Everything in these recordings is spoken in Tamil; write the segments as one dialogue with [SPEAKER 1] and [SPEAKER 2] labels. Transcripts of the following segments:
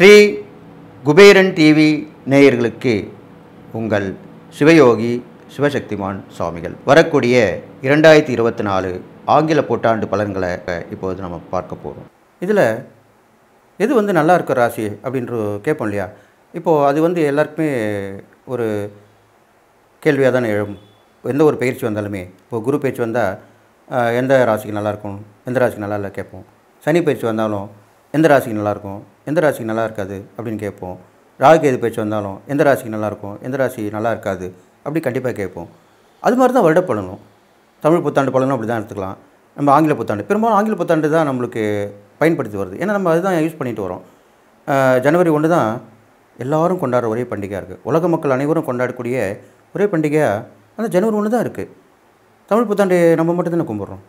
[SPEAKER 1] ஸ்ரீ குபேரன் டிவி நேயர்களுக்கு உங்கள் சிவயோகி சிவசக்திமான் சுவாமிகள். வரக்கூடிய இரண்டாயிரத்தி இருபத்தி நாலு ஆங்கில புத்தாண்டு பலன்களை இப்போது நம்ம பார்க்க போகிறோம் இதில் எது வந்து நல்லா இருக்க ராசி அப்படின்ற கேட்போம் இல்லையா? இப்போது அது வந்து எல்லாருக்குமே ஒரு கேள்வியாக தானே எழும். எந்த ஒரு பயிற்சி வந்தாலுமே இப்போ குரு பயிற்சி வந்தால் எந்த ராசிக்கு நல்லாயிருக்கும் எந்த ராசிக்கு நல்லா இல்லை கேட்போம். சனி பயிற்சி வந்தாலும் எந்த ராசிக்கு நல்லாயிருக்கும்? எந்த ராசிக்கு நல்லா இருக்காது அப்படின்னு கேட்போம். ராகு கேது பேச்சு வந்தாலும் எந்த ராசிக்கு நல்லாயிருக்கும்? எந்த ராசி நல்லா இருக்காது அப்படி கண்டிப்பாக கேட்போம். அது மாதிரி தான் வருட பலனும். தமிழ் புத்தாண்டு பலனும் அப்படி தான் எடுத்துக்கலாம். நம்ம ஆங்கில புத்தாண்டு பெரும்பாலும் ஆங்கில புத்தாண்டு தான் நம்மளுக்கு பயன்படுத்தி வருது. ஏன்னா நம்ம அதுதான் யூஸ் பண்ணிட்டு வரோம். ஜனவரி ஒன்று தான் எல்லாரும் கொண்டாடுற ஒரே பண்டிகையாக இருக்குது உலக மக்கள் அனைவரும் கொண்டாடக்கூடிய ஒரே பண்டிகையாக அந்த ஜனவரி ஒன்று தான் இருக்குது தமிழ் புத்தாண்டு நம்ம மட்டும் தானே கும்பிட்றோம்.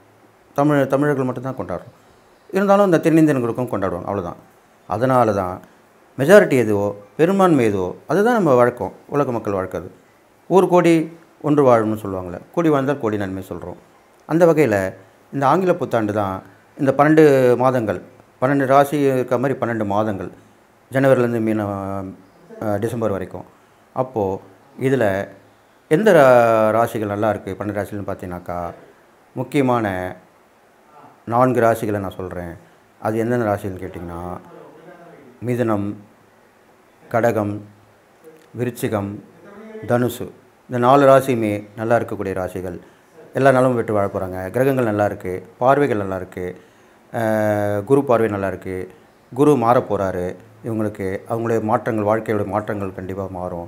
[SPEAKER 1] தமிழ் தமிழர்கள் மட்டும்தான் கொண்டாடுறோம். இருந்தாலும் இந்த தென்னிந்தியர்களுக்கும் கொண்டாடுவோம் அவ்வளோதான் அதனால தான் மெஜாரிட்டி எதுவோ பெரும்பான்மை எதுவோ அதுதான் நம்ம வழக்கம் உலக மக்கள் வழக்கது ஒரு கோடி ஒன்று வாழும்னு சொல்லுவாங்களே கோடி வாழ்ந்தால் கோடி நன்மை சொல்கிறோம் அந்த வகையில் இந்த ஆங்கில புத்தாண்டு தான் இந்த பன்னெண்டு மாதங்கள் பன்னெண்டு ராசி இருக்க மாதிரி பன்னெண்டு மாதங்கள் ஜனவரிலேருந்து மீன டிசம்பர் வரைக்கும். அப்போது இதில் எந்த ரா- ராசிகள் நல்லா இருக்குது பன்னெண்டு ராசிகள்னு பார்த்தீங்கன்னாக்கா முக்கியமான நான்கு ராசிகளை நான் சொல்கிறேன் அது எந்தெந்த ராசிகள்னு கேட்டிங்கன்னா மிதுனம் கடகம் விருச்சிகம் தனுசு. இந்த நாலு ராசியுமே நல்லா இருக்கக்கூடிய ராசிகள். எல்லா நாளும் விட்டு வாழ போகிறாங்க கிரகங்கள் நல்லா இருக்குது பார்வைகள் நல்லா இருக்குது குரு பார்வை நல்லா இருக்குது குரு மாறப் போகிறாரு இவங்களுக்கு அவங்களுடைய மாற்றங்கள் வாழ்க்கையோட மாற்றங்கள் கண்டிப்பாக மாறும்.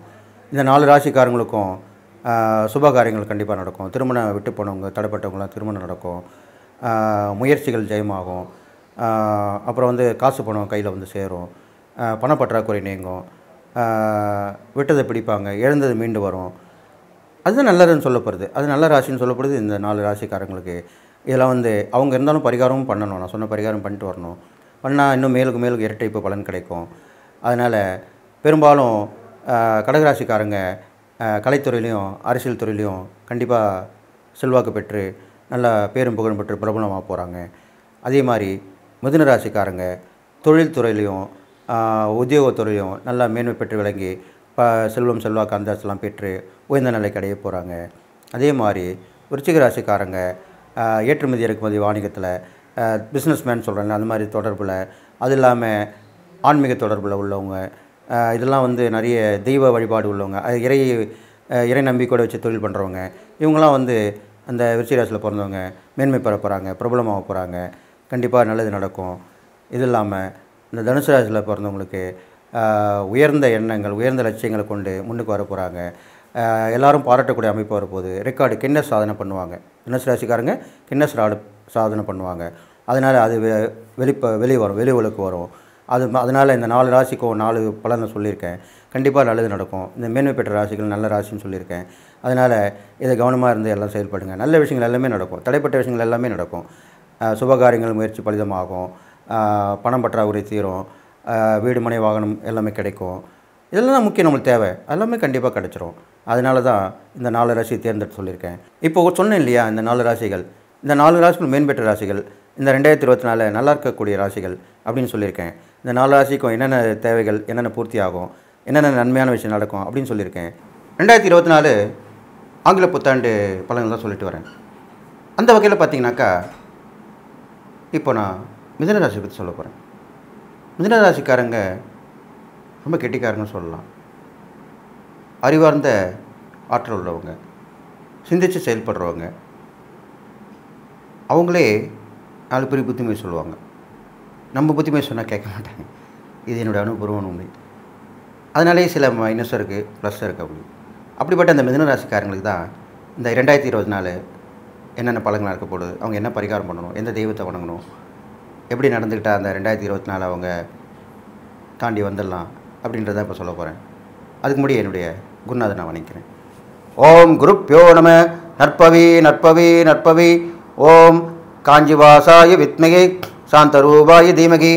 [SPEAKER 1] இந்த நாலு ராசிக்காரங்களுக்கும் சுப காரியங்கள் கண்டிப்பாக நடக்கும். திருமணம் விட்டு போனவங்க தடைப்பட்டவங்களாம் திருமணம் நடக்கும். முயற்சிகள் ஜெயமாகும். அப்புறம் வந்து காசு பணம் கையில் வந்து சேரும். பணப்பற்றாக்குறை நீங்கும். விட்டதை பிடிப்பாங்க. இழந்தது மீண்டு வரும். அதுதான் நல்லதுன்னு சொல்லப்படுது. அது நல்ல ராசின்னு சொல்லப்படுது. இந்த நாலு ராசிக்காரங்களுக்கு இதெல்லாம் வந்து அவங்க இருந்தாலும் பரிகாரமும் பண்ணணும். நான் சொன்ன பரிகாரம் பண்ணிட்டு வரணும். பண்ணால் இன்னும் மேலுக்கு மேலுக்கு இரட்டைப்பு பலன் கிடைக்கும். அதனால் பெரும்பாலும் கடகராசிக்காரங்க கலைத்துறையிலையும் அரசியல் துறையிலையும் கண்டிப்பாக செல்வாக்கு பெற்று நல்லா பேரும் புகழும் பெற்று பிரபலமாக போகிறாங்க அதே மாதிரி மிதுன ராசிக்காரங்க தொழில்துறையிலையும் உத்தியோகத்துறையிலையும் நல்லா மேன்மை பெற்று விளங்கி ப செல்வம் செல்வாக்கு அந்தஸ்தெல்லாம் பெற்று உயர்ந்த நிலைக்கு அடைய போகிறாங்க அதே மாதிரி விருச்சிக ராசிக்காரங்க ஏற்றுமதி இறக்குமதி வாணிகத்தில் பிஸ்னஸ் மேன் சொல்கிறாங்க அந்த மாதிரி தொடர்பில் அது இல்லாமல் ஆன்மீக தொடர்பில் உள்ளவங்க இதெல்லாம் வந்து நிறைய தெய்வ வழிபாடு உள்ளவங்க அது இறை இறை நம்பிக்கையோடு வச்சு தொழில் பண்ணுறவங்க இவங்களாம் வந்து அந்த விருச்சிகராசியில் பிறந்தவங்க மேன்மை பெற போகிறாங்க பிரபலமாக போகிறாங்க கண்டிப்பாக நல்லது நடக்கும். இது இல்லாமல் இந்த தனுசு ராசியில் பிறந்தவங்களுக்கு உயர்ந்த எண்ணங்கள் உயர்ந்த லட்சியங்களை கொண்டு முன்னுக்கு வர போகிறாங்க எல்லாரும் பாராட்டக்கூடிய அமைப்பு வரப்போகுது. ரெக்கார்டு கின்னஸ் சாதனை பண்ணுவாங்க. தனுசு ராசிக்காரங்க கின்னஸ் ராடு சாதனை பண்ணுவாங்க. அதனால் அது வெ- வெளிப்ப வெளியே வரும் வெளி உலக்கு வரும். அது அதனால் இந்த நாலு ராசிக்கும் நாலு பலனை சொல்லியிருக்கேன். கண்டிப்பாக நல்லது நடக்கும். இந்த மேன்மை பெற்ற ராசிகள் நல்ல ராசின்னு சொல்லியிருக்கேன். அதனால் இதை கவனமாக இருந்து எல்லாம் செயல்படுங்க. நல்ல விஷயங்கள் எல்லாமே நடக்கும். தடைப்பட்ட விஷயங்கள் எல்லாமே நடக்கும். சுபகாரியங்கள் முயற்சி பலிதமாகும். பணம் பற்றாக்குறை தீரும். வீடு மனை வாகனம் எல்லாமே கிடைக்கும். இதெல்லாம் தான் முக்கியம் நம்மளுக்கு தேவை. எல்லாமே கண்டிப்பாக கிடச்சிரும். அதனால தான் இந்த நாலு ராசியை தேர்ந்தெடுத்து சொல்லியிருக்கேன். இப்போ சொன்னேன் இல்லையா இந்த நாலு ராசிகள். இந்த நாலு ராசிகள் மேம்பெற்ற ராசிகள். இந்த ரெண்டாயிரத்தி இருபத்தி நாலு நல்லா இருக்கக்கூடிய ராசிகள் அப்படின்னு சொல்லியிருக்கேன். இந்த நாலு ராசிக்கும் என்னென்ன தேவைகள் என்னென்ன பூர்த்தி ஆகும் என்னென்ன நன்மையான விஷயம் நடக்கும் அப்படின்னு சொல்லியிருக்கேன். ரெண்டாயிரத்தி இருபத்தி நாலு ஆங்கில புத்தாண்டு பலன்கள் தான் சொல்லிட்டு வரேன். அந்த வகையில் பார்த்தீங்கன்னாக்கா இப்போ நான் மிதன ராசி பற்றி சொல்ல போகிறேன் மிதன ராசிக்காரங்க ரொம்ப கெட்டிக்காரங்கன்னு சொல்லலாம். அறிவார்ந்த ஆற்றல் உள்ளவங்க. சிந்தித்து செயல்படுறவங்க. அவங்களே நாலு பேர் புத்திமொழி சொல்லுவாங்க. நம்ம புத்திமொழி சொன்னால் கேட்க மாட்டாங்க. இது என்னோடய அனுபவம் உண்மை அதனாலே சில மைனஸ் இருக்குது ப்ளஸ் இருக்குது அப்படி. அப்படிப்பட்ட அந்த மிதன ராசிக்காரங்களுக்கு தான் இந்த ரெண்டாயிரத்தி இருபத்தி நாலு என்னென்ன பலன்கள் நடக்கப்படுது அவங்க என்ன பரிகாரம் பண்ணணும் எந்த தெய்வத்தை வணங்கணும் எப்படி நடந்துக்கிட்டால் அந்த ரெண்டாயிரத்தி இருபத்தி நாலு அவங்க தாண்டி வந்துடலாம் அப்படின்றத இப்போ சொல்ல போகிறேன் அதுக்கு முன்னாடி என்னுடைய குருநாதன் நான் வணங்கிக்கிறேன். ஓம் குருப்யோ நம நற்பவி நற்பவி நற்பவி ஓம் காஞ்சிவாசாய வித்மகி சாந்தரூபாய தீமகி.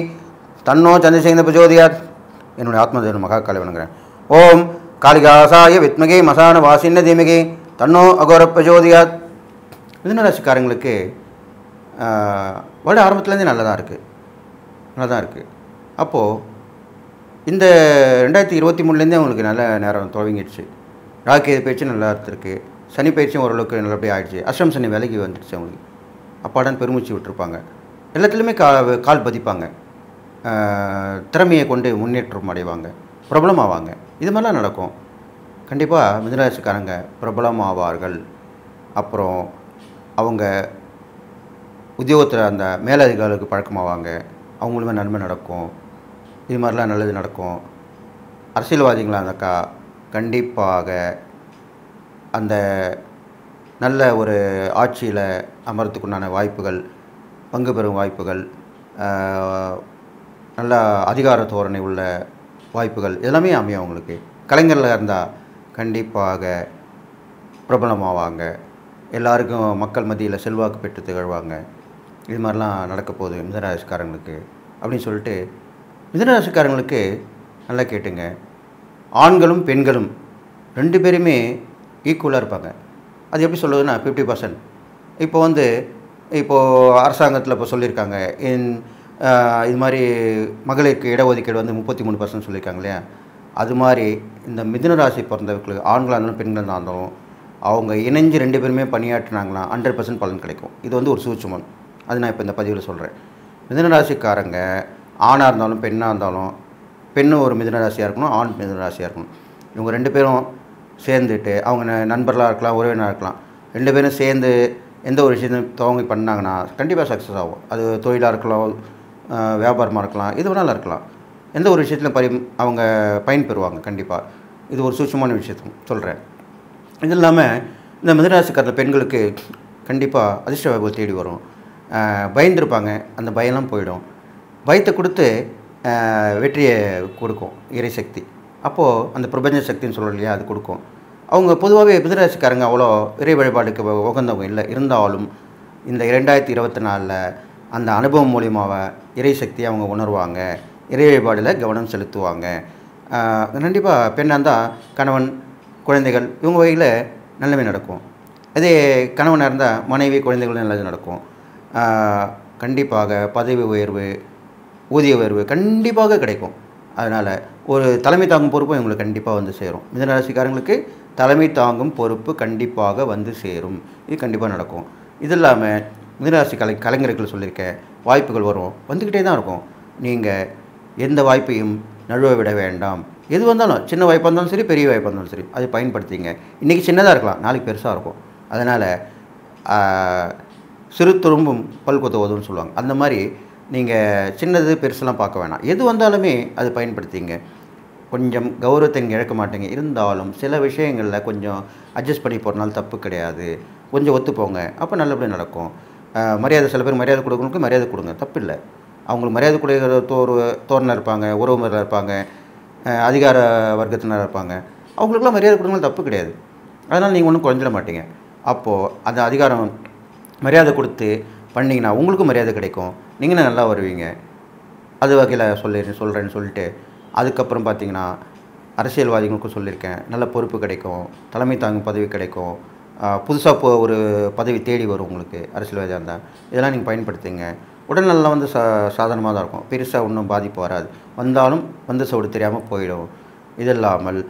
[SPEAKER 1] தன்னோ சந்திரசேகர பிரஜோதியாத் என்னுடைய ஆத்மதேவன் மகாகாலை வணங்குறேன். ஓம் காளிகாசாய வித்மகை மசான வாசின்ன தீமகி. தன்னோ அகோர பிரஜோதியாத் மிதுனராசிக்காரங்களுக்கு வருட ஆரம்பத்துலேருந்தே நல்லதாக இருக்குது நல்லா தான் இருக்குது அப்போது இந்த ரெண்டாயிரத்தி இருபத்தி மூணுலேருந்தே அவங்களுக்கு நல்ல நேரம் துவங்கிடுச்சு ராக்கேது பயிற்சி நல்லா இருக்குது சனி பயிற்சியும் ஓரளவுக்கு நல்லபடியாக ஆயிடுச்சு. அஷ்டம் சனி விலகி வந்துடுச்சு அவங்களுக்கு அப்பாடான்னு பெருமிச்சு விட்டுருப்பாங்க. எல்லாத்துலேயுமே கா கால் பதிப்பாங்க. திறமையை கொண்டு முன்னேற்றம் அடைவாங்க. பிரபலம் ஆவாங்க இது மாதிரிலாம் நடக்கும். கண்டிப்பாக மிதனராசிக்காரங்க பிரபலம் ஆவார்கள் அப்புறம் அவங்க உத்தியோகத்தில் அந்த மேலதிகாரிகளுக்கு பழக்கமாவாங்க. அவங்களுமே நன்மை நடக்கும். இது மாதிரிலாம் நல்லது நடக்கும். அரசியல்வாதிகளாக இருந்தாக்கா கண்டிப்பாக அந்த நல்ல ஒரு ஆட்சியில் அமர்றதுக்குண்டான வாய்ப்புகள் பங்கு பெறும் வாய்ப்புகள் நல்ல அதிகார தோரணை உள்ள வாய்ப்புகள் எல்லாமே அமையும் அவங்களுக்கு. கலைஞரில் இருந்தால் கண்டிப்பாக பிரபலமாவாங்க. எல்லாருக்கும் மக்கள் மத்தியில் செல்வாக்கு பெற்று திகழ்வாங்க. இது மாதிரிலாம் நடக்க போகுது மிதனராசிக்காரங்களுக்கு அப்படின்னு சொல்லிட்டு மிதனராசிக்காரங்களுக்கு நல்லா கேட்டுங்க. ஆண்களும் பெண்களும் ரெண்டு பேருமே ஈக்குவலாக இருப்பாங்க. அது எப்படி சொல்லுதுன்னா ஃபிஃப்டி பர்சன்ட் இப்போ வந்து இப்போது அரசாங்கத்தில் இப்போ சொல்லியிருக்காங்க இன் இது மாதிரி மகளிருக்கு இடஒதுக்கீடு வந்து முப்பத்தி மூணு பர்சன்ட் சொல்லியிருக்காங்க இல்லையா? அது மாதிரி இந்த மிதுன ராசி பிறந்தவர்களுக்கு ஆண்களாக இருந்தாலும் பெண்களாக இருந்தாலும் அவங்க இணைஞ்சு ரெண்டு பேருமே பணியாற்றினாங்கன்னா ஹண்ட்ரட் பர்சன்ட் பலன் கிடைக்கும். இது வந்து ஒரு சூட்சுமம். அது நான் இப்போ இந்த பதிவில் சொல்கிறேன் மிதுன ராசிக்காரங்க ஆணாக இருந்தாலும் பெண்ணாக இருந்தாலும் பெண்ணு ஒரு மிதுன ராசியாக இருக்கணும் ஆண் மிதுன ராசியாக இருக்கணும். இவங்க ரெண்டு பேரும் சேர்ந்துட்டு அவங்க நண்பர்களாக இருக்கலாம் உறவினராக இருக்கலாம். ரெண்டு பேரும் சேர்ந்து எந்த ஒரு விஷயத்தையும் துவங்கி பண்ணாங்கன்னா கண்டிப்பாக சக்ஸஸ் ஆகும். அது தொழிலாக இருக்கலாம் வியாபாரமாக இருக்கலாம் எது வேணாலும் இருக்கலாம். எந்த ஒரு விஷயத்திலும் பரி அவங்க பயன்பெறுவாங்க கண்டிப்பாக இது ஒரு சூட்சமான விஷயத்தும் சொல்கிறேன் இது இல்லாமல் இந்த மிதராசிக்காரர் பெண்களுக்கு கண்டிப்பாக அதிர்ஷ்ட வாய்ப்பு தேடி வரும். பயந்துருப்பாங்க அந்த பயம்லாம் போயிடும். பயத்தை கொடுத்து வெற்றியை கொடுக்கும் இறைசக்தி அப்போது அந்த பிரபஞ்ச சக்தின்னு சொல்கிறோம் இல்லையா அது கொடுக்கும். அவங்க பொதுவாகவே மிதராசிக்காரங்க அவ்வளோ இறை வழிபாடுக்கு உகந்தவங்க இல்லை. இருந்தாலும் இந்த இரண்டாயிரத்தி இருபத்தி நாலில் அந்த அனுபவம் மூலியமாக இறைசக்தி அவங்க உணர்வாங்க. இறை வழிபாடில் கவனம் செலுத்துவாங்க. கண்டிப்பாக பெண்ணாக இருந்தால் கணவன் குழந்தைகள் இவங்க வகையில் நல்லவே நடக்கும். அதே கணவனாக இருந்தால் மனைவி குழந்தைகள் நல்லது நடக்கும். கண்டிப்பாக பதவி உயர்வு ஊதிய உயர்வு கண்டிப்பாக கிடைக்கும். அதனால் ஒரு தலைமை தாங்கும் பொறுப்பு இவங்களுக்கு கண்டிப்பாக வந்து சேரும். மிதனராசிக்காரங்களுக்கு தலைமை தாங்கும் பொறுப்பு கண்டிப்பாக வந்து சேரும். இது கண்டிப்பாக நடக்கும். இது இல்லாமல் மிதனராசி கலை கலைஞர்கள் சொல்லியிருக்கேன் வாய்ப்புகள் வரும். வந்துக்கிட்டே தான் இருக்கும். நீங்கள் எந்த வாய்ப்பையும் நழுவ விட வேண்டாம். எது வந்தாலும் சின்ன வாய்ப்பாக இருந்தாலும் சரி பெரிய வாய்ப்பாக இருந்தாலும் சரி அதை பயன்படுத்திங்க. இன்றைக்கி சின்னதாக இருக்கலாம். நாளைக்கு பெருசாக இருக்கும். அதனால் சிறு துரும்பும் பல் கொத்த உதவுன்னு சொல்லுவாங்க. அந்த மாதிரி நீங்கள் சின்னது பெருசெல்லாம் பார்க்க வேணாம். எது வந்தாலுமே அது பயன்படுத்திங்க. கொஞ்சம் கௌரவத்தை இங்கே இழக்க மாட்டேங்க. இருந்தாலும் சில விஷயங்களில் கொஞ்சம் அட்ஜஸ்ட் பண்ணி போகிறனால தப்பு கிடையாது. கொஞ்சம் ஒத்துப்போங்க. அப்போ நல்லபடியாக நடக்கும். மரியாதை சில பேர் மரியாதை கொடுக்கணுக்கு மரியாதை கொடுங்க. தப்பு இல்லை அவங்களுக்கு மரியாதை கொடுக்கிற தோறு தோரணர் இருப்பாங்க உறவுமுறையில் இருப்பாங்க அதிகார வர்க்கத்தினர் இருப்பாங்க. அவங்களுக்குலாம் மரியாதை கொடுக்கணும் தப்பு கிடையாது. அதனால் நீங்கள் ஒன்றும் குறைஞ்சிட மாட்டீங்க. அப்போது அந்த அதிகாரம் மரியாதை கொடுத்து பண்ணிங்கன்னா உங்களுக்கும் மரியாதை கிடைக்கும். நீங்களும் நல்லா வருவீங்க? அது வகையில் சொல்லி சொல்கிறேன்னு சொல்லிட்டு அதுக்கப்புறம் பார்த்தீங்கன்னா அரசியல்வாதிகளுக்கும் சொல்லியிருக்கேன் நல்ல பொறுப்பு கிடைக்கும் தலைமை தாங்கும் பதவி கிடைக்கும் புதுசாக இப்போ ஒரு பதவி தேடி வரும் உங்களுக்கு அரசியல்வாதியாக இருந்தால் இதெல்லாம் நீங்கள் பயன்படுத்துங்க. உடல்நலம் வந்து சா சாதாரணமாக தான் இருக்கும். பெருசாக ஒன்றும் பாதிப்பு வராது. வந்தாலும் வந்த சவுடு தெரியாமல் போயிடும். இது இல்லாமல்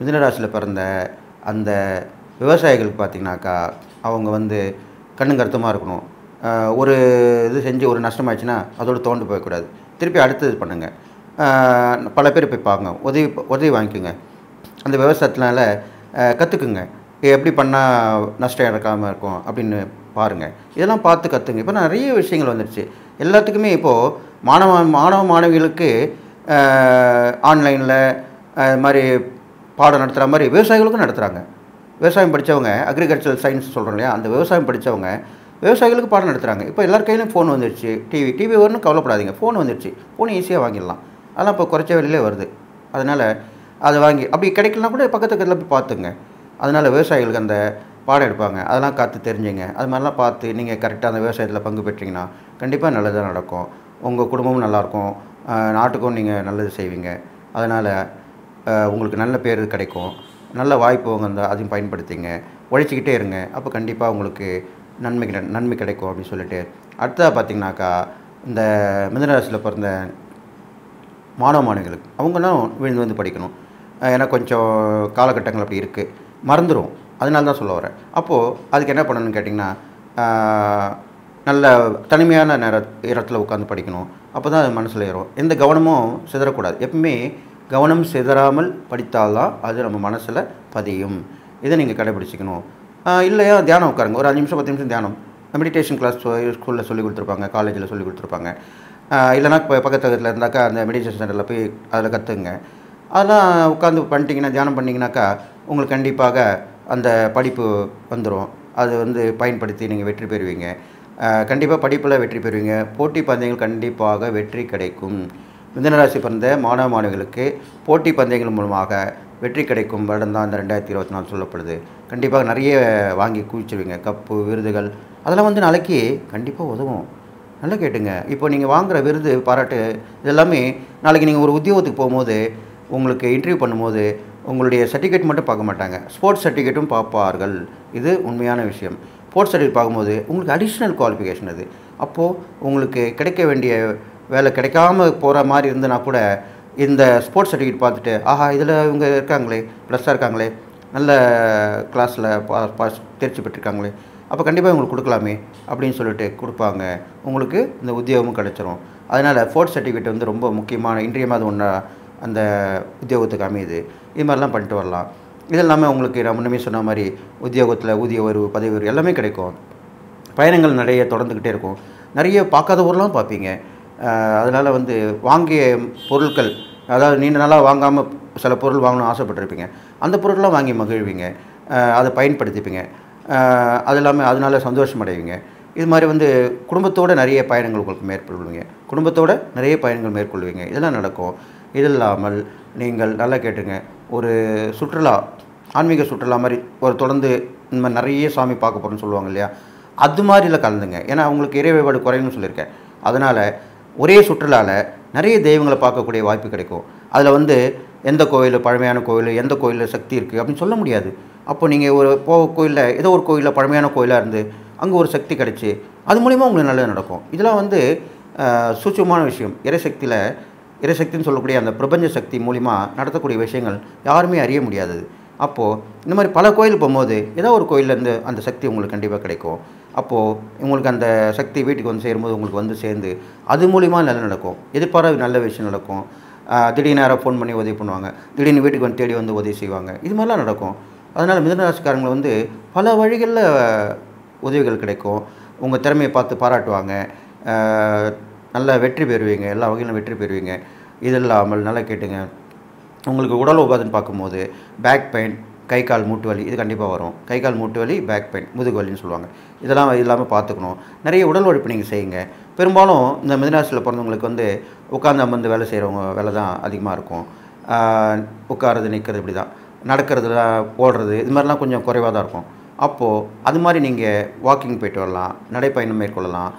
[SPEAKER 1] மிதனராசியில் பிறந்த அந்த விவசாயிகளுக்கு பார்த்திங்கனாக்கா அவங்க வந்து கண்ணுங்கருத்தமாக இருக்கணும். ஒரு இது செஞ்சு ஒரு நஷ்டமாயிடுச்சுன்னா அதோடு தோண்டு போயக்கூடாது திருப்பி அடுத்தது பண்ணுங்கள் பல பேர் போய் பாருங்க உதவி உதவி வாங்கிக்கோங்க. அந்த விவசாயத்தினால கற்றுக்குங்க எப்படி பண்ணால் நஷ்டம் இறக்காமல் இருக்கும் அப்படின்னு பாருங்கள் இதெல்லாம் பார்த்து கற்றுங்க இப்போ நிறைய விஷயங்கள் வந்துடுச்சு எல்லாத்துக்குமே இப்போது மாணவ மாணவ மாணவிகளுக்கு ஆன்லைனில் இது மாதிரி பாடம் நடத்துகிற மாதிரி விவசாயிகளுக்கும் நடத்துகிறாங்க விவசாயம் படித்தவங்க அக்ரிகல்ச்சரல் சயின்ஸ் சொல்கிறோம் இல்லையா? அந்த விவசாயம் படித்தவங்க விவசாயிகளுக்கு பாடம் நடத்துகிறாங்க இப்போ எல்லார் கையிலும் ஃபோன் வந்துடுச்சு டிவி டிவி வரணும் கவலைப்படாதீங்க. ஃபோன் வந்துடுச்சு ஃபோன் ஈஸியாக வாங்கிடலாம். அதெல்லாம் இப்போ குறைச்ச விலையிலே வருது. அதனால் அதை வாங்கி அப்படி கிடைக்கலனா கூட பக்கத்து பக்கத்தில் போய் பார்த்துங்க. அதனால் விவசாயிகளுக்கு அந்த பாடம் எடுப்பாங்க. அதெல்லாம் காத்து தெரிஞ்சுங்க. அது மாதிரிலாம் பார்த்து நீங்கள் கரெக்டாக அந்த விவசாயத்தில் பங்கு பெற்றீங்கன்னா கண்டிப்பாக நல்லதாக நடக்கும். உங்கள் குடும்பமும் நல்லாயிருக்கும் நாட்டுக்கும் நீங்கள் நல்லது செய்வீங்க. அதனால் உங்களுக்கு நல்ல பேர் கிடைக்கும். நல்ல வாய்ப்பு அவங்க அந்த அதையும் பயன்படுத்திங்க. உழைச்சிக்கிட்டே இருங்க. அப்போ கண்டிப்பாக உங்களுக்கு நன்மை நன்மை கிடைக்கும் அப்படின்னு சொல்லிட்டு. அடுத்ததாக பார்த்தீங்கன்னாக்கா இந்த மிதனராசியில் பிறந்த மாணவ மாணவிகளுக்கு அவங்களும் விழுந்து வந்து படிக்கணும். ஏன்னா கொஞ்சம் காலகட்டங்கள் அப்படி இருக்குது மறந்துடும் அதனால தான் சொல்ல வரேன். அப்போது அதுக்கு என்ன பண்ணணும்னு கேட்டிங்கன்னா நல்ல தனிமையான நேர இடத்துல உட்காந்து படிக்கணும். அப்போ தான் அது மனசில் ஏறும். எந்த கவனமும் சிதறக்கூடாது. எப்பவுமே கவனம் சிதறாமல் படித்தால்தான் அது நம்ம மனசில் பதியும். இதை நீங்கள் கடைபிடிச்சிக்கணும். இல்லையா? தியானம் உட்காருங்க. ஒரு அஞ்சு நிமிஷம் பத்து நிமிஷம் தியானம். மெடிடேஷன் கிளாஸ் ஸ்கூலில் சொல்லி கொடுத்துருப்பாங்க. காலேஜில் சொல்லி கொடுத்துருப்பாங்க. இல்லைனா இப்போ பக்கத்து பக்கத்தில் இருந்தாக்கா அந்த மெடிடேஷன் சென்டரில் போய் அதில் கற்றுங்க அதெல்லாம் உட்காந்து பண்ணிட்டீங்கன்னா தியானம் பண்ணிங்கனாக்கா உங்களுக்கு கண்டிப்பாக அந்த படிப்பு வந்துடும் அது வந்து பயன்படுத்தி நீங்கள் வெற்றி பெறுவீங்க. கண்டிப்பாக படிப்பில் வெற்றி பெறுவீங்க. போட்டி பந்தயங்கள் கண்டிப்பாக வெற்றி கிடைக்கும். மிதனராசி பிறந்த மாணவ மாணவிகளுக்கு போட்டி பந்தயங்கள் மூலமாக வெற்றி கிடைக்கும் வருடம் தான் இந்த ரெண்டாயிரத்தி இருபத்தி நாலு சொல்லப்படுது. கண்டிப்பாக நிறைய வாங்கி குவிச்சிருவீங்க. கப்பு விருதுகள் அதெல்லாம் வந்து நாளைக்கு கண்டிப்பாக உதவும். நல்லா கேட்டுங்க. இப்போ நீங்கள் வாங்குகிற விருது பாராட்டு இதெல்லாமே நாளைக்கு நீங்கள் ஒரு உத்தியோகத்துக்கு போகும்போது உங்களுக்கு இன்டர்வியூ பண்ணும்போது உங்களுடைய சர்டிஃபிகேட் மட்டும் பார்க்க மாட்டாங்க. ஸ்போர்ட்ஸ் சர்டிஃபிகேட்டும் பார்ப்பார்கள். இது உண்மையான விஷயம். ஸ்போர்ட்ஸ் சர்டிஃபிகேட் பார்க்கும்போது உங்களுக்கு அடிஷ்னல் குவாலிஃபிகேஷன் அது. அப்போது உங்களுக்கு கிடைக்க வேண்டிய வேலை கிடைக்காம போகிற மாதிரி இருந்தனா கூட இந்த ஸ்போர்ட்ஸ் சர்டிஃபிகேட் பார்த்துட்டு ஆஹா இதில் இவங்க இருக்காங்களே ப்ளஸ்ஸாக இருக்காங்களே நல்ல கிளாஸில் பா பாஸ் தேர்ச்சி பெற்றிருக்காங்களே அப்போ கண்டிப்பாக உங்களுக்கு கொடுக்கலாமே அப்படின்னு சொல்லிட்டு கொடுப்பாங்க. உங்களுக்கு இந்த உத்தியோகமும் கிடச்சிரும். அதனால் ஃபோர்த் சர்டிஃபிகேட் வந்து ரொம்ப முக்கியமான இன்றியமாத ஒன்றா அந்த உத்தியோகத்துக்கு அமையுது. இது மாதிரிலாம் பண்ணிட்டு வரலாம். இது இல்லாமல் உங்களுக்கு நான் முன்னமே சொன்ன மாதிரி உத்தியோகத்தில் ஊதிய உயர்வு பதவி உயர்வு எல்லாமே கிடைக்கும். பயணங்கள் நிறைய தொடர்ந்துக்கிட்டே இருக்கும். நிறைய பார்க்காத ஊரெலாம் பார்ப்பீங்க. அதனால் வந்து வாங்கிய பொருட்கள் அதாவது நீண்ட நாளாக வாங்காமல் சில பொருள் வாங்கணும்னு ஆசைப்பட்டிருப்பீங்க. அந்த பொருட்கள்லாம் வாங்கி மகிழ்வீங்க. அதை பயன்படுத்திப்பீங்க. அது இல்லாமல் அதனால சந்தோஷம் அடைவீங்க இது மாதிரி வந்து குடும்பத்தோடு நிறைய பயணங்கள் உங்களுக்கு மேற்கொள்வீங்க. குடும்பத்தோடு நிறைய பயணங்கள் மேற்கொள்வீங்க. இதெல்லாம் நடக்கும். இது இல்லாமல் நீங்கள் நல்லா கேட்டுங்க. ஒரு சுற்றுலா ஆன்மீக சுற்றுலா மாதிரி ஒரு தொடர்ந்து இந்த மாதிரி நிறைய சாமி பார்க்க போகிறோன்னு சொல்லுவாங்க இல்லையா? அது மாதிரிலாம் கலந்துங்க. ஏன்னா அவங்களுக்கு இறை வழிபாடு குறையும்னு சொல்லியிருக்கேன். அதனால் ஒரே சுற்றுலாவில் நிறைய தெய்வங்களை பார்க்கக்கூடிய வாய்ப்பு கிடைக்கும். அதில் வந்து எந்த கோயில் பழமையான கோயில் எந்த கோயிலில் சக்தி இருக்குது அப்படின்னு சொல்ல முடியாது. அப்போ நீங்கள் ஒரு போ கோயிலில் ஏதோ ஒரு கோயிலில் பழமையான கோயிலாக இருந்து அங்கே ஒரு சக்தி கிடச்சி அது மூலிமா உங்களுக்கு நல்லது நடக்கும். இதெல்லாம் வந்து சூட்சமான விஷயம். இறைசக்தியில் இறைசக்தின்னு சொல்லக்கூடிய அந்த பிரபஞ்ச சக்தி மூலிமா நடத்தக்கூடிய விஷயங்கள் யாருமே அறிய முடியாதது அப்போது இந்த மாதிரி பல கோயில் போகும்போது ஏதோ ஒரு கோயிலேருந்து அந்த சக்தி உங்களுக்கு கண்டிப்பாக கிடைக்கும். அப்போது உங்களுக்கு அந்த சக்தி வீட்டுக்கு வந்து சேரும்போது உங்களுக்கு வந்து சேர்ந்து அது மூலிமா நல்லது நடக்கும். எதிர்பாராத நல்ல விஷயம் நடக்கும். திடீர்னு யாரோ ஃபோன் பண்ணி உதவி பண்ணுவாங்க. திடீர்னு வீட்டுக்கு வந்து தேடி வந்து உதவி செய்வாங்க. இது மாதிரிலாம் நடக்கும். அதனால் மிதனராசிக்காரங்களை வந்து பல வழிகளில் உதவிகள் கிடைக்கும். உங்கள் திறமையை பார்த்து பாராட்டுவாங்க. நல்ல வெற்றி பெறுவீங்க. எல்லா வகையிலும் வெற்றி பெறுவீங்க. இது இல்லாமல் நல்லா கேட்டுங்க. உங்களுக்கு உடல் உபாதைன்னு பார்க்கும்போது பேக் பெயின் கை கால் மூட்டு வலி இது கண்டிப்பாக வரும். கை கால் மூட்டு வலி பேக் பெயின் முதுகு வலின்னு சொல்லுவாங்க. இதெல்லாம் இல்லாமல் பார்த்துக்கணும். நிறைய உடல் உழைப்பு நீங்கள் செய்யுங்க. பெரும்பாலும் இந்த மிதனாசியில் பிறந்தவங்களுக்கு வந்து உட்காந்து அமர்ந்து வேலை செய்கிறவங்க வேலை தான் அதிகமாக இருக்கும். உட்காரது நிற்கிறது இப்படி தான் நடக்கிறதுல ஓடுறது இது மாதிரிலாம் கொஞ்சம் குறைவாக தான் இருக்கும். அப்போது அது மாதிரி நீங்கள் வாக்கிங் போயிட்டு வரலாம் நடைப்பயணம் மேற்கொள்ளலாம்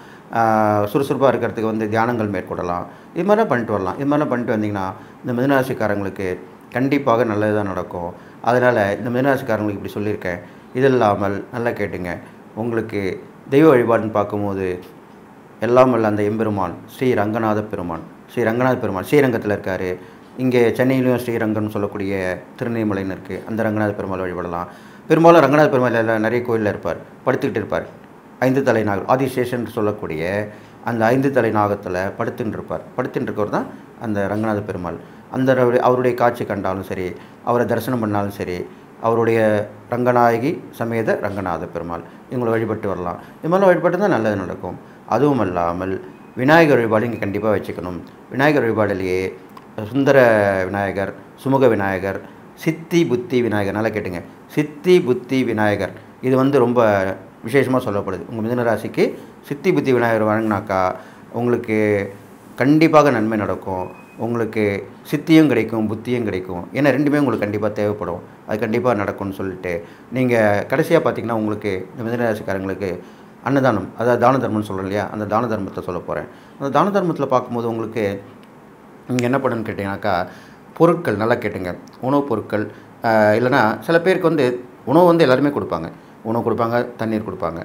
[SPEAKER 1] சுறுசுறுப்பாக இருக்கிறதுக்கு வந்து தியானங்கள் மேற்கொள்ளலாம் இது மாதிரிலாம் பண்ணிட்டு வரலாம். இது மாதிரிலாம் பண்ணிட்டு வந்தீங்கன்னா இந்த மிதனராசிக்காரங்களுக்கு கண்டிப்பாக நல்லது தான் நடக்கும். அதனால் இந்த மிதனராசிக்காரங்களுக்கு இப்படி சொல்லியிருக்கேன். இது இல்லாமல் நல்லா கேட்டுங்க. உங்களுக்கு தெய்வ வழிபாடுன்னு பார்க்கும்போது எல்லாம் வல்ல அந்த எம்பெருமான் ஸ்ரீ ரங்கநாத பெருமான். ஸ்ரீ ரங்கநாத பெருமான் ஸ்ரீரங்கத்தில் இருக்கார். இங்கே சென்னையிலையும் ஸ்ரீரங்கம்னு சொல்லக்கூடிய திருநெல்வேலின்னு இருக்குது அந்த ரங்கநாத பெருமாள் வழிபடலாம். பெரும்பாலும் ரங்கநாத பெருமாள் நிறைய கோயிலில் இருப்பார் படுத்துக்கிட்டு இருப்பார். ஐந்து தலை நாகம் ஆதிசேஷன் சொல்லக்கூடிய அந்த ஐந்து தலை நாகத்தில் படுத்துன்னு இருப்பார். படுத்துன்னு இருக்கவர் தான் அந்த ரங்கநாத பெருமாள். அந்த அவருடைய- அவருடைய காட்சி கண்டாலும் சரி அவரை தரிசனம் பண்ணாலும் சரி அவருடைய ரங்கநாயகி சமேத ரங்கநாத பெருமாள். இவங்களை வழிபட்டு வரலாம். இது மாதிரிலாம் வழிபட்டு தான் நல்லது நடக்கும். அதுவும் அல்லாமல் விநாயகர் வழிபாடு இங்கே கண்டிப்பாக வச்சுக்கணும். விநாயகர் வழிபாடுலேயே சுந்தர விநாயகர் சுமுக விநாயகர் சித்தி புத்தி விநாயகர் நல்லா கேட்டுங்க. சித்தி புத்தி விநாயகர். இது வந்து ரொம்ப விசேஷமாக சொல்லப்படுது. உங்கள் மிதுன ராசிக்கு சித்தி புத்தி விநாயகர் வழங்கினாக்கா உங்களுக்கு கண்டிப்பாக நன்மை நடக்கும். உங்களுக்கு சித்தியும் கிடைக்கும் புத்தியும் கிடைக்கும். ஏன்னா ரெண்டுமே உங்களுக்கு கண்டிப்பாக தேவைப்படும். அது கண்டிப்பாக நடக்கும்னு சொல்லிட்டு நீங்கள் கடைசியாக பார்த்தீங்கன்னா உங்களுக்கு இந்த மிதனராசிக்காரங்களுக்கு அன்னதானம் அதாவது தான தர்மம்னு சொல்கிறேன் இல்லையா? அந்த தான தர்மத்தை சொல்ல போகிறேன் அந்த தான தர்மத்தில் பார்க்கும்போது உங்களுக்கு நீங்கள் என்ன பண்ணுன்னு கேட்டிங்கனாக்கா பொருட்கள் நல்லா கேட்டுங்க. உணவுப் பொருட்கள் இல்லைனா இல்லைன்னா சில பேருக்கு வந்து உணவு வந்து எல்லாருமே கொடுப்பாங்க. உணவு கொடுப்பாங்க தண்ணீர் கொடுப்பாங்க.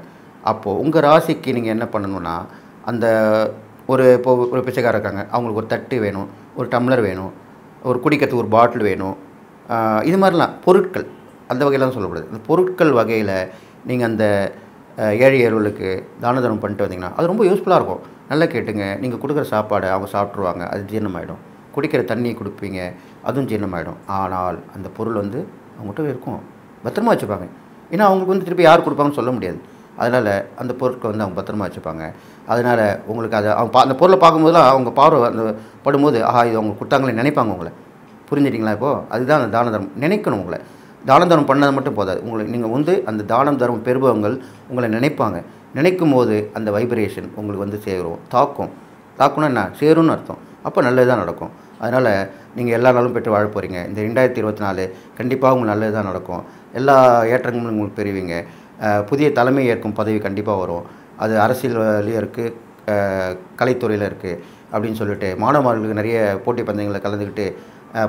[SPEAKER 1] அப்போது உங்கள் ராசிக்கு நீங்கள் என்ன பண்ணணும்னா அந்த ஒரு இப்போ ஒரு பிச்சைக்காரர் இருக்காங்க. அவங்களுக்கு ஒரு தட்டு வேணும் ஒரு டம்ளர் வேணும் ஒரு குடிக்கிறதுக்கு ஒரு பாட்டில் வேணும் இது மாதிரிலாம் பொருட்கள் அந்த வகையிலாம் தான் சொல்லப்படுது இந்த பொருட்கள் வகையில் நீங்கள் அந்த ஏழை ஏழுகளுக்கு தான தர்மம் பண்ணிட்டு வந்தீங்கன்னா அது ரொம்ப யூஸ்ஃபுல்லாக இருக்கும். நல்லா கேட்டுங்க. நீங்கள் கொடுக்குற சாப்பாடு அவங்க சாப்பிட்ருவாங்க அது ஜீரணமாயிடும். குடிக்கிற தண்ணியை கொடுப்பீங்க. அதுவும் ஜீரணமாயிடும். ஆனால் அந்த பொருள் வந்து அவங்ககிட்ட இருக்கும். பத்திரமா வச்சுப்பாங்க. ஏன்னா அவங்களுக்கு வந்து திருப்பி யார் கொடுப்பாங்கன்னு சொல்ல முடியாது. அதனால் அந்த பொருட்களை வந்து அவங்க பத்திரமா வச்சுப்பாங்க. அதனால் உங்களுக்கு அதை அவங்க பா அந்த பொருளை பார்க்கும்போதுலாம் அவங்க பார்வை அந்த படும்போது ஆஹா இது அவங்க கொடுத்தாங்களே நினைப்பாங்க உங்களை. புரிஞ்சிட்டிங்களா இப்போது அதுதான் அந்த தான தர்மம். நினைக்கணும் உங்களை. தான தர்மம் பண்ணது மட்டும் போதாது. உங்களை நீங்கள் வந்து அந்த தானம் தர்மம் பெறுபவங்கள் உங்களை நினைப்பாங்க. நினைக்கும் போது அந்த வைப்ரேஷன் உங்களுக்கு வந்து சேரும். தாக்கும். தாக்கும்னா என்ன? சேரும்னு அர்த்தம். அப்போ நல்லது தான் நடக்கும். அதனால் நீங்கள் எல்லா நாளும் பெற்று வாழ போகிறீங்க இந்த ரெண்டாயிரத்தி இருபத்தி நாலு கண்டிப்பாக உங்களுக்கு நல்லது தான் நடக்கும். எல்லா ஏற்றங்களும் உங்களுக்கு பெறுவீங்க. புதிய தலைமை ஏற்கும் பதவி கண்டிப்பாக வரும். அது அரசியல்லையும் இருக்குது கலைத்துறையில் இருக்குது அப்படின்னு சொல்லிட்டு மாணவர்களுக்கு நிறைய போட்டி பந்தயங்களில் கலந்துக்கிட்டு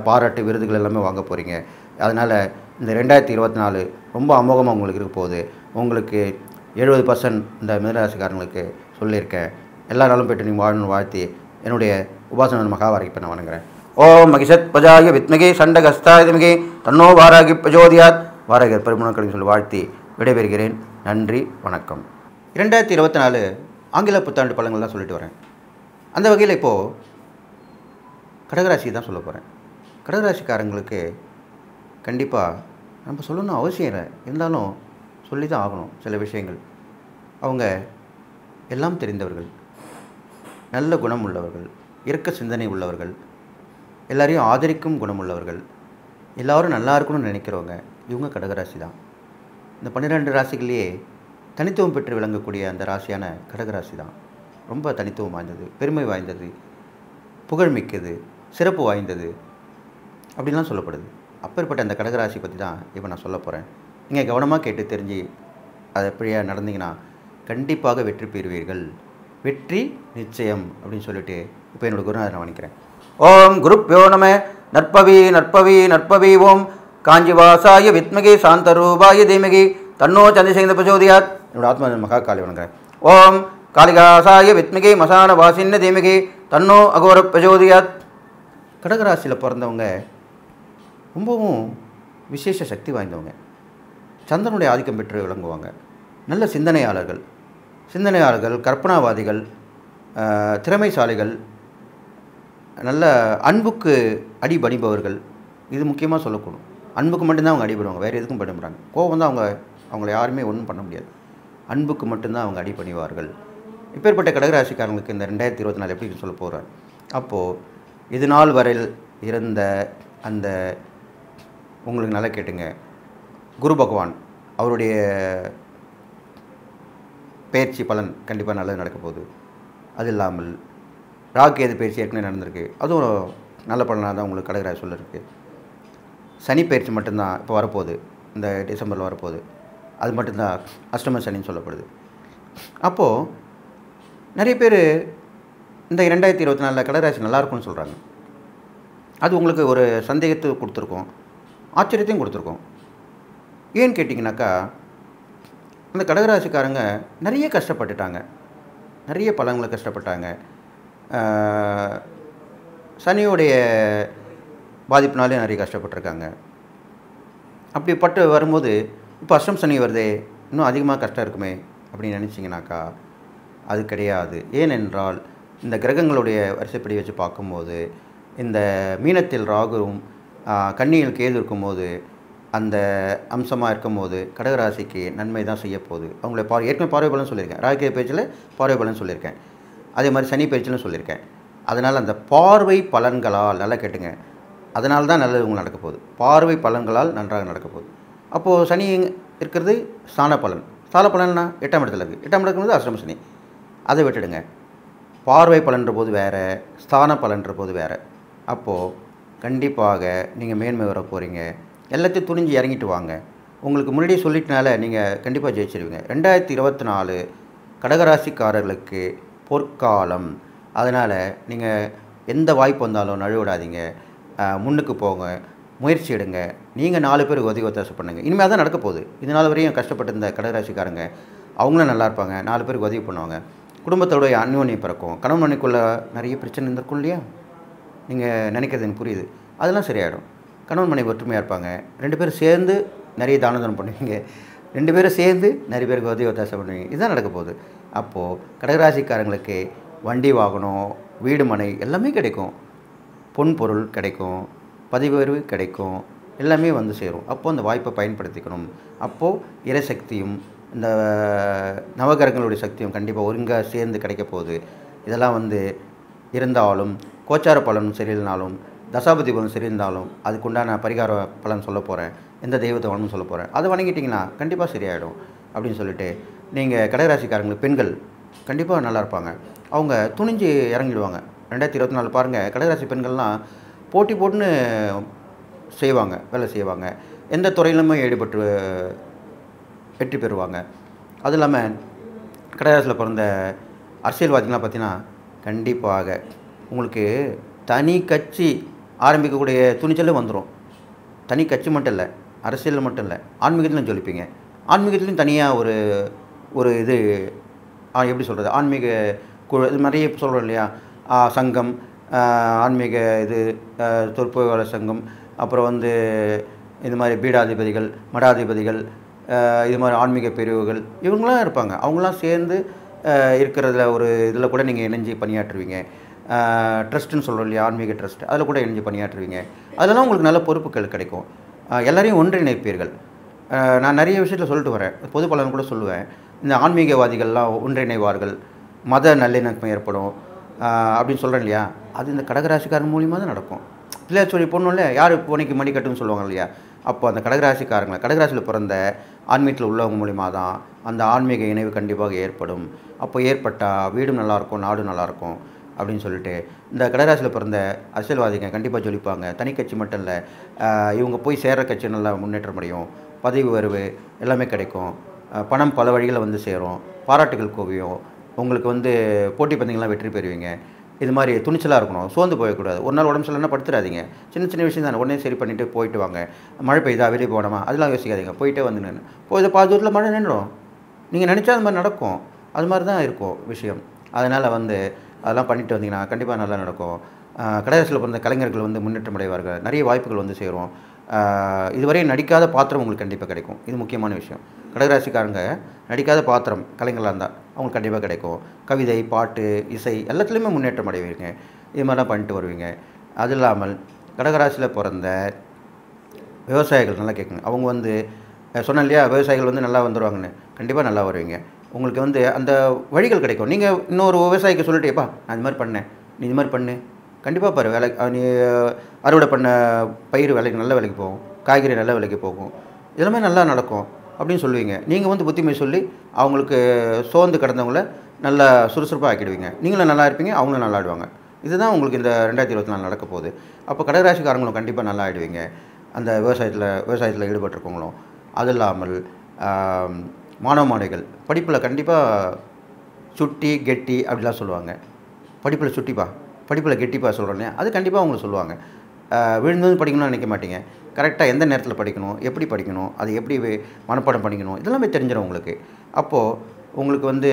[SPEAKER 1] பாராட்டு விருதுகள் எல்லாமே வாங்க போகிறீங்க அதனால் இந்த ரெண்டாயிரத்தி இருபத்தி நாலு ரொம்ப அமோகமாக உங்களுக்கு இருக்க போகுது. உங்களுக்கு எழுபது பர்சன்ட் இந்த மிதராசிக்காரங்களுக்கு சொல்லியிருக்கேன். எல்லா நாளும் பெற்று நீங்கள் வாழணும்னு வாழ்த்தி என்னுடைய உபாசன மகாவாரிக்கு நான் வணங்குறேன். ஓம் மகிஷத் பஜாய வித்மகி சண்டகஸ்தாய தன்னோ வாராகி பிரஜோதியாத். வாராகர் பெருமணக்களையும் சொல்லி வாழ்த்தி விடைபெறுகிறேன். நன்றி வணக்கம். இரண்டாயிரத்தி இருபத்தி நாலு ஆங்கில புத்தாண்டு பழங்கள்லாம் சொல்லிட்டு வரேன். அந்த வகையில் இப்போது கடகராசி தான் சொல்ல போகிறேன் கடகராசிக்காரங்களுக்கு கண்டிப்பாக நம்ம சொல்லணும் அவசியம் இல்லை. இருந்தாலும் சொல்லி தான் ஆகணும் சில விஷயங்கள். அவங்க எல்லாம் தெரிந்தவர்கள். நல்ல குணம் உள்ளவர்கள். இறக்க சிந்தனை உள்ளவர்கள். எல்லாரையும் ஆதரிக்கும் குணம் உள்ளவர்கள். எல்லோரும் நல்லா இருக்கணும்னு நினைக்கிறவங்க இவங்க கடகராசி தான் இந்த பன்னிரெண்டு ராசிகள்லேயே தனித்துவம் பெற்று விளங்கக்கூடிய அந்த ராசியான கடகராசி தான் ரொம்ப தனித்துவம் வாய்ந்தது பெருமை வாய்ந்தது புகழ்மிக்கது சிறப்பு வாய்ந்தது அப்படின்லாம் சொல்லப்படுது. அப்பேற்பட்ட அந்த கடகராசி பற்றி தான் இப்போ நான் சொல்ல போகிறேன் நீங்கள் கவனமாக கேட்டு தெரிஞ்சு அதை எப்படியா நடந்தீங்கன்னா கண்டிப்பாக வெற்றி பெறுவீர்கள். வெற்றி நிச்சயம் அப்படின்னு சொல்லிட்டு இப்போ என்னோட குருநாதர் நான் வணிக்கிறேன் ஓம் குருப்யோ நம நற்பவி நற்பவி நற்பவி ஓம். காஞ்சிவாசாய வித்மகி சாந்தரூபாய தீமகி. தன்னோ சந்திரசேகர பிரச்சோதியாத் என்னோட ஆத்மா மகா காளி வணங்குறேன். ஓம் காளிகாசாய வித்மகி மசான வாசின்ன தீமகி. தன்னோ அகோர பிரஜோதியாத் கடகராசியில் பிறந்தவங்க ரொம்பவும் விசேஷ சக்தி வாய்ந்தவங்க. சந்திரனுடைய ஆதிக்கம் பெற்று விளங்குவாங்க. நல்ல சிந்தனையாளர்கள். சிந்தனையாளர்கள் கற்பனாவாதிகள் திறமைசாலிகள் நல்ல அன்புக்கு அடிபணிபவர்கள் இது முக்கியமாக சொல்லக்கூடும். அன்புக்கு மட்டும்தான் அவங்க அடிபடுவாங்க. வேறு எதுக்கும் பண்ண கோவம் தான் அவங்க அவங்கள யாருமே ஒன்றும் பண்ண முடியாது. அன்புக்கு மட்டும்தான் அவங்க அடிபணிவார்கள் இப்பேற்பட்ட கடகராசிக்காரங்களுக்கு இந்த ரெண்டாயிரத்தி இருபத்தி நாலு எப்படி சொல்ல போகிறார் அப்போது இது நாள் வரையில் இருந்த அந்த உங்களுக்கு நல்லா கேட்டுங்க. குரு பகவான் அவருடைய பயிற்சி பலன் கண்டிப்பாக நல்லது நடக்க போகுது. அது இல்லாமல் ராக்கேது பயிற்சி ஏற்கனவே நடந்திருக்கு. அதுவும் நல்ல பலனாக தான் உங்களுக்கு கடகராசி சொல்லிருக்கு சனி பயிற்சி மட்டும்தான் இப்போ வரப்போகுது. இந்த டிசம்பரில் வரப்போகுது. அது மட்டும்தான் அஷ்டம சனின்னு சொல்லப்படுது. அப்போது நிறைய பேர் இந்த இரண்டாயிரத்தி இருபத்தி நாலில் கடகராசி நல்லா இருக்கும்னு சொல்கிறாங்க அது உங்களுக்கு ஒரு சந்தேகத்தை கொடுத்துருக்கோம். ஆச்சரியத்தையும் கொடுத்துருக்கோம். ஏன்னு கேட்டிங்கனாக்கா அந்த கடகராசிக்காரங்க நிறைய கஷ்டப்பட்டுட்டாங்க. நிறைய பழங்களை கஷ்டப்பட்டாங்க. சனியோடைய சனியுடைய பாதிப்புனாலே நிறைய கஷ்டப்பட்டிருக்காங்க. அப்படிப்பட்டு வரும்போது இப்போ அஷ்டம் சனி வருதே இன்னும் அதிகமாக கஷ்டம் இருக்குமே அப்படின்னு நினச்சிங்கனாக்கா அது கிடையாது. ஏனென்றால் இந்த கிரகங்களுடைய வரிசைப்படி வச்சு பார்க்கும்போது இந்த மீனத்தில் ராகுவும் கண்ணியில் கேது இருக்கும்போது அந்த அம்சமாக இருக்கும்போது கடகராசிக்கு நன்மை தான் செய்ய போகுது. அவங்கள பா ஏற்கனவே பார்வை பலன் சொல்லியிருக்கேன். ராகிய பேச்சில் பார்வை பலன் சொல்லியிருக்கேன். அதே மாதிரி சனி பேச்சிலும் சொல்லியிருக்கேன். அதனால் அந்த பார்வை பலன்களால் நல்லா கேட்டுங்க. அதனால தான் நல்லது உங்களுக்கு நடக்க போகுது. பார்வை பலன்களால் நன்றாக நடக்க போகுது. அப்போது சனி இருக்கிறது ஸ்தான பலன். ஸ்தான பலன்னா எட்டாம் இடத்துல இருக்குது எட்டாம் இடத்துல அஷ்டம சனி. அதை விட்டுடுங்க. பார்வை பலன்ற போது வேறு ஸ்தான பலன்ற போது வேறு. அப்போது கண்டிப்பாக நீங்கள் மேன்மை வர போகிறீங்க எல்லாத்தையும் துணிஞ்சு இறங்கிட்டு வாங்க. உங்களுக்கு முன்னாடியே சொல்லிட்டனால நீங்கள் கண்டிப்பாக ஜெயிச்சிருவீங்க. ரெண்டாயிரத்தி இருபத்தி நாலு கடகராசிக்காரர்களுக்கு பொற்காலம். அதனால் நீங்கள் எந்த வாய்ப்பு வந்தாலும் நழுவிடாதீங்க. முன்னுக்கு போங்க. முயற்சி எடுங்க. நீங்கள் நாலு பேர் உதவி ஒத்தாசை பண்ணுங்கள் இனிமேல் தான் நடக்க போகுது. இது நாள் வரையும் கஷ்டப்பட்டு இருந்த கடகராசிக்காரங்க அவங்களும் நல்லா இருப்பாங்க. நாலு பேருக்கு உதவி பண்ணுவாங்க. குடும்பத்தோடைய அந்யோன்யம் பிறக்கும். கணவன் மனைக்குள்ள நிறைய பிரச்சனை இருந்திருக்கும் இல்லையா? நீங்கள் நினைக்கிறது எனக்கு புரியுது. அதெல்லாம் சரியாயிடும். கணவன் மனைவி ஒற்றுமையாக இருப்பாங்க. ரெண்டு பேரும் சேர்ந்து நிறைய தான பண்ணுவீங்க. ரெண்டு பேரும் சேர்ந்து நிறைய பேருக்கு உதவி ஒத்தாசம் பண்ணுவீங்க. இதுதான் நடக்க போகுது. அப்போது கடகராசிக்காரங்களுக்கு வண்டி வாகனம் வீடு மனை எல்லாமே கிடைக்கும். பொன் பொருள் கிடைக்கும். பதிவேறு கிடைக்கும். எல்லாமே வந்து சேரும். அப்போது அந்த வாய்ப்பை பயன்படுத்திக்கணும். அப்போது இறைசக்தியும் இந்த நவகிரகங்களுடைய சக்தியும் கண்டிப்பாக ஒருங்கா சேர்ந்து கிடைக்க போகுது. இதெல்லாம் வந்து இருந்தாலும் கோச்சார பலனும் சரியில்லைனாலும் தசாபதி பலன் சரியிருந்தாலும் அதுக்குண்டான பரிகார பலன் சொல்ல போகிறேன் எந்த தெய்வத்தை வணங்கணும் சொல்ல போகிறேன் அதை வணங்கிட்டிங்கன்னா கண்டிப்பாக சரியாயிடும் அப்படின்னு சொல்லிட்டு நீங்கள் கடகராசிக்காரங்களுக்கு பெண்கள் கண்டிப்பாக நல்லா இருப்பாங்க. அவங்க துணிஞ்சு இறங்கிடுவாங்க. ரெண்டாயிரத்தி இருபத்தி நாலு பாருங்கள் கடகராசி பெண்கள்லாம் போட்டி போட்டுன்னு செய்வாங்க வேலை செய்வாங்க. எந்த துறையிலுமே ஈடுபட்டு வெற்றி பெறுவாங்க. அது இல்லாமல் கடகராசியில் பிறந்த அரசியல்வாதிகள்லாம் பார்த்தீங்கன்னா கண்டிப்பாக உங்களுக்கு தனி கட்சி ஆரம்பிக்கக்கூடிய துணிச்சலும் வந்துடும் தனி கட்சி மட்டும் இல்லை அரசியலில் மட்டும் இல்லை ஆன்மீகத்திலும் ஜொலிப்பீங்க. ஆன்மீகத்துலேயும் தனியாக ஒரு ஒரு இது எப்படி சொல்கிறது ஆன்மீக குழு இது நிறைய சொல்கிறோம் இல்லையா? சங்கம் ஆன்மீக இது தொற்பொழிவாளர் சங்கம் அப்புறம் வந்து இது மாதிரி பீடாதிபதிகள் மடாதிபதிகள் இது மாதிரி ஆன்மீக பிரிவுகள் இவங்களாம் இருப்பாங்க. அவங்களாம் சேர்ந்து இருக்கிறதுல ஒரு இதில் கூட நீங்கள் இணைஞ்சு பணியாற்றுவீங்க. ட்ரஸ்ட்டுன்னு சொல்கிறோம் இல்லையா ஆன்மீக ட்ரஸ்ட் அதில் கூட இணைஞ்சு பணியாற்றுவீங்க. அதெல்லாம் உங்களுக்கு நல்ல பொறுப்புகள் கிடைக்கும். எல்லாரையும் ஒன்றிணைப்பீர்கள். நான் நிறைய விஷயத்தில் சொல்லிட்டு வரேன். பொது பலன் கூட சொல்லுவேன். இந்த ஆன்மீகவாதிகள்லாம் ஒன்றிணைவார்கள். மத நல்லிணக்கம் ஏற்படும். அப்படின்னு சொல்கிறேன் இல்லையா? அது இந்த கடகராசிக்காரன் மூலியமாக தான் நடக்கும். பிள்ளையார் சொல்லி பொண்ணும்ல யார் பூனைக்கு மணி கட்டுன்னு சொல்லுவாங்க இல்லையா? அப்போ அந்த கடகராசிக்காரங்களை கடகராசியில் பிறந்த ஆன்மீகத்தில் உள்ளவங்க மூலிமா தான் அந்த ஆன்மீக இணைவு கண்டிப்பாக ஏற்படும். அப்போ ஏற்பட்டால் வீடும் நல்லாயிருக்கும் நாடும் நல்லாயிருக்கும் அப்படின்னு சொல்லிட்டு இந்த கடகராசியில் பிறந்த அரசியல்வாதிங்க கண்டிப்பாக ஜொலிப்பாங்க. தனி கட்சி மட்டும் இல்லை இவங்க போய் சேர்கிற கட்சி நல்லா முன்னேற்றம் அடையும். பதவி உயர்வு எல்லாமே கிடைக்கும். பணம் பல வழிகளில் வந்து சேரும். பாராட்டுகள் குவியும். உங்களுக்கு வந்து போட்டி பந்தயங்கள்லாம் வெற்றி பெறுவீங்க. இது மாதிரி துணிச்சலாக இருக்கணும். சோர்ந்து போயக்கூடாது. ஒரு நாள் உடம்பு சரியில்லைன்னா படுத்துறாதீங்க. சின்ன சின்ன விஷயம் தானே உடனே சரி பண்ணிவிட்டு போயிட்டு வாங்க. மழை பெய்யுதா வெளியே போனோமா அதெல்லாம் யோசிக்காதீங்க. போயிட்டே வந்து நின்று போய் பாதி தூரத்தில் மழை நின்றுடும். நீங்கள் நினச்சா அது மாதிரி நடக்கும். அது மாதிரி தான் இருக்கும் விஷயம். அதனால் வந்து அதெல்லாம் பண்ணிட்டு வந்தீங்கன்னா கண்டிப்பாக நல்லா நடக்கும். கடைசியில் கடகராசியில் பிறந்த கலைஞர்கள் வந்து முன்னேற்றம் அடைவார்கள். நிறைய வாய்ப்புகள் வந்து சேரும். இதுவரை நடிக்காத பாத்திரம் உங்களுக்கு கண்டிப்பாக கிடைக்கும். இது முக்கியமான விஷயம். கடகராசிக்காரங்க நடிக்காத பாத்திரம் கலைஞர்களாக இருந்தால் அவங்களுக்கு கண்டிப்பாக கிடைக்கும். கவிதை பாட்டு இசை எல்லாத்துலேயுமே முன்னேற்றம் அடைவீங்க. இது மாதிரிலாம் பண்ணிட்டு வருவீங்க. அது இல்லாமல் கடகராசியில் பிறந்த விவசாயிகள் நல்லா கேட்குங்க. அவங்க வந்து சொன்னேன் இல்லையா? விவசாயிகள் வந்து நல்லா வந்துடுவாங்கன்னு கண்டிப்பாக நல்லா வருவீங்க. உங்களுக்கு வந்து அந்த வழிகள் கிடைக்கும். நீங்கள் இன்னொரு விவசாயிக்கு சொல்லிட்டேப்பா நான் இது மாதிரி பண்ணேன். நீ இது மாதிரி பண்ணு. கண்டிப்பாக பாரு வேலை நீ அறுவடை பண்ண பயிர் விலைக்கு நல்ல விலைக்கு போகும். காய்கறி நல்ல விலைக்கு போகும். இதெல்லாமே நல்லா நடக்கும் அப்படின்னு சொல்லுவீங்க. நீங்கள் வந்து புத்திமை சொல்லி அவங்களுக்கு சோர்ந்து கிடந்தவங்கள நல்லா சுறுசுறுப்பாக ஆக்கிடுவீங்க. நீங்களும் நல்லா இருப்பீங்க அவங்களும் நல்லா ஆடுவாங்க. இதுதான் உங்களுக்கு இந்த ரெண்டாயிரத்தி இருபத்தி நாலு நடக்க போகுது. அப்போ கடகராசிக்காரங்களும் கண்டிப்பாக நல்லா ஆயிடுவீங்க. அந்த விவசாயத்தில் விவசாயத்தில் ஈடுபட்டிருக்கவங்களும். அது இல்லாமல் மாணவ மாணவிகள். படிப்பில் கண்டிப்பாக சுட்டி கெட்டி அப்படிலாம் சொல்லுவாங்க. படிப்பில் சுட்டிப்பா. படிப்பில் கெட்டிப்பா சொல்கிறோன்னே அது கண்டிப்பாக அவங்க சொல்லுவாங்க. விழுந்து படிக்கணும்னு நினைக்க மாட்டீங்க. கரெக்டாக எந்த நேரத்தில் படிக்கணும் எப்படி படிக்கணும் அது எப்படி மனப்பாடம் பண்ணிக்கணும் இதெல்லாமே தெரிஞ்சிடும் உங்களுக்கு. அப்போது உங்களுக்கு வந்து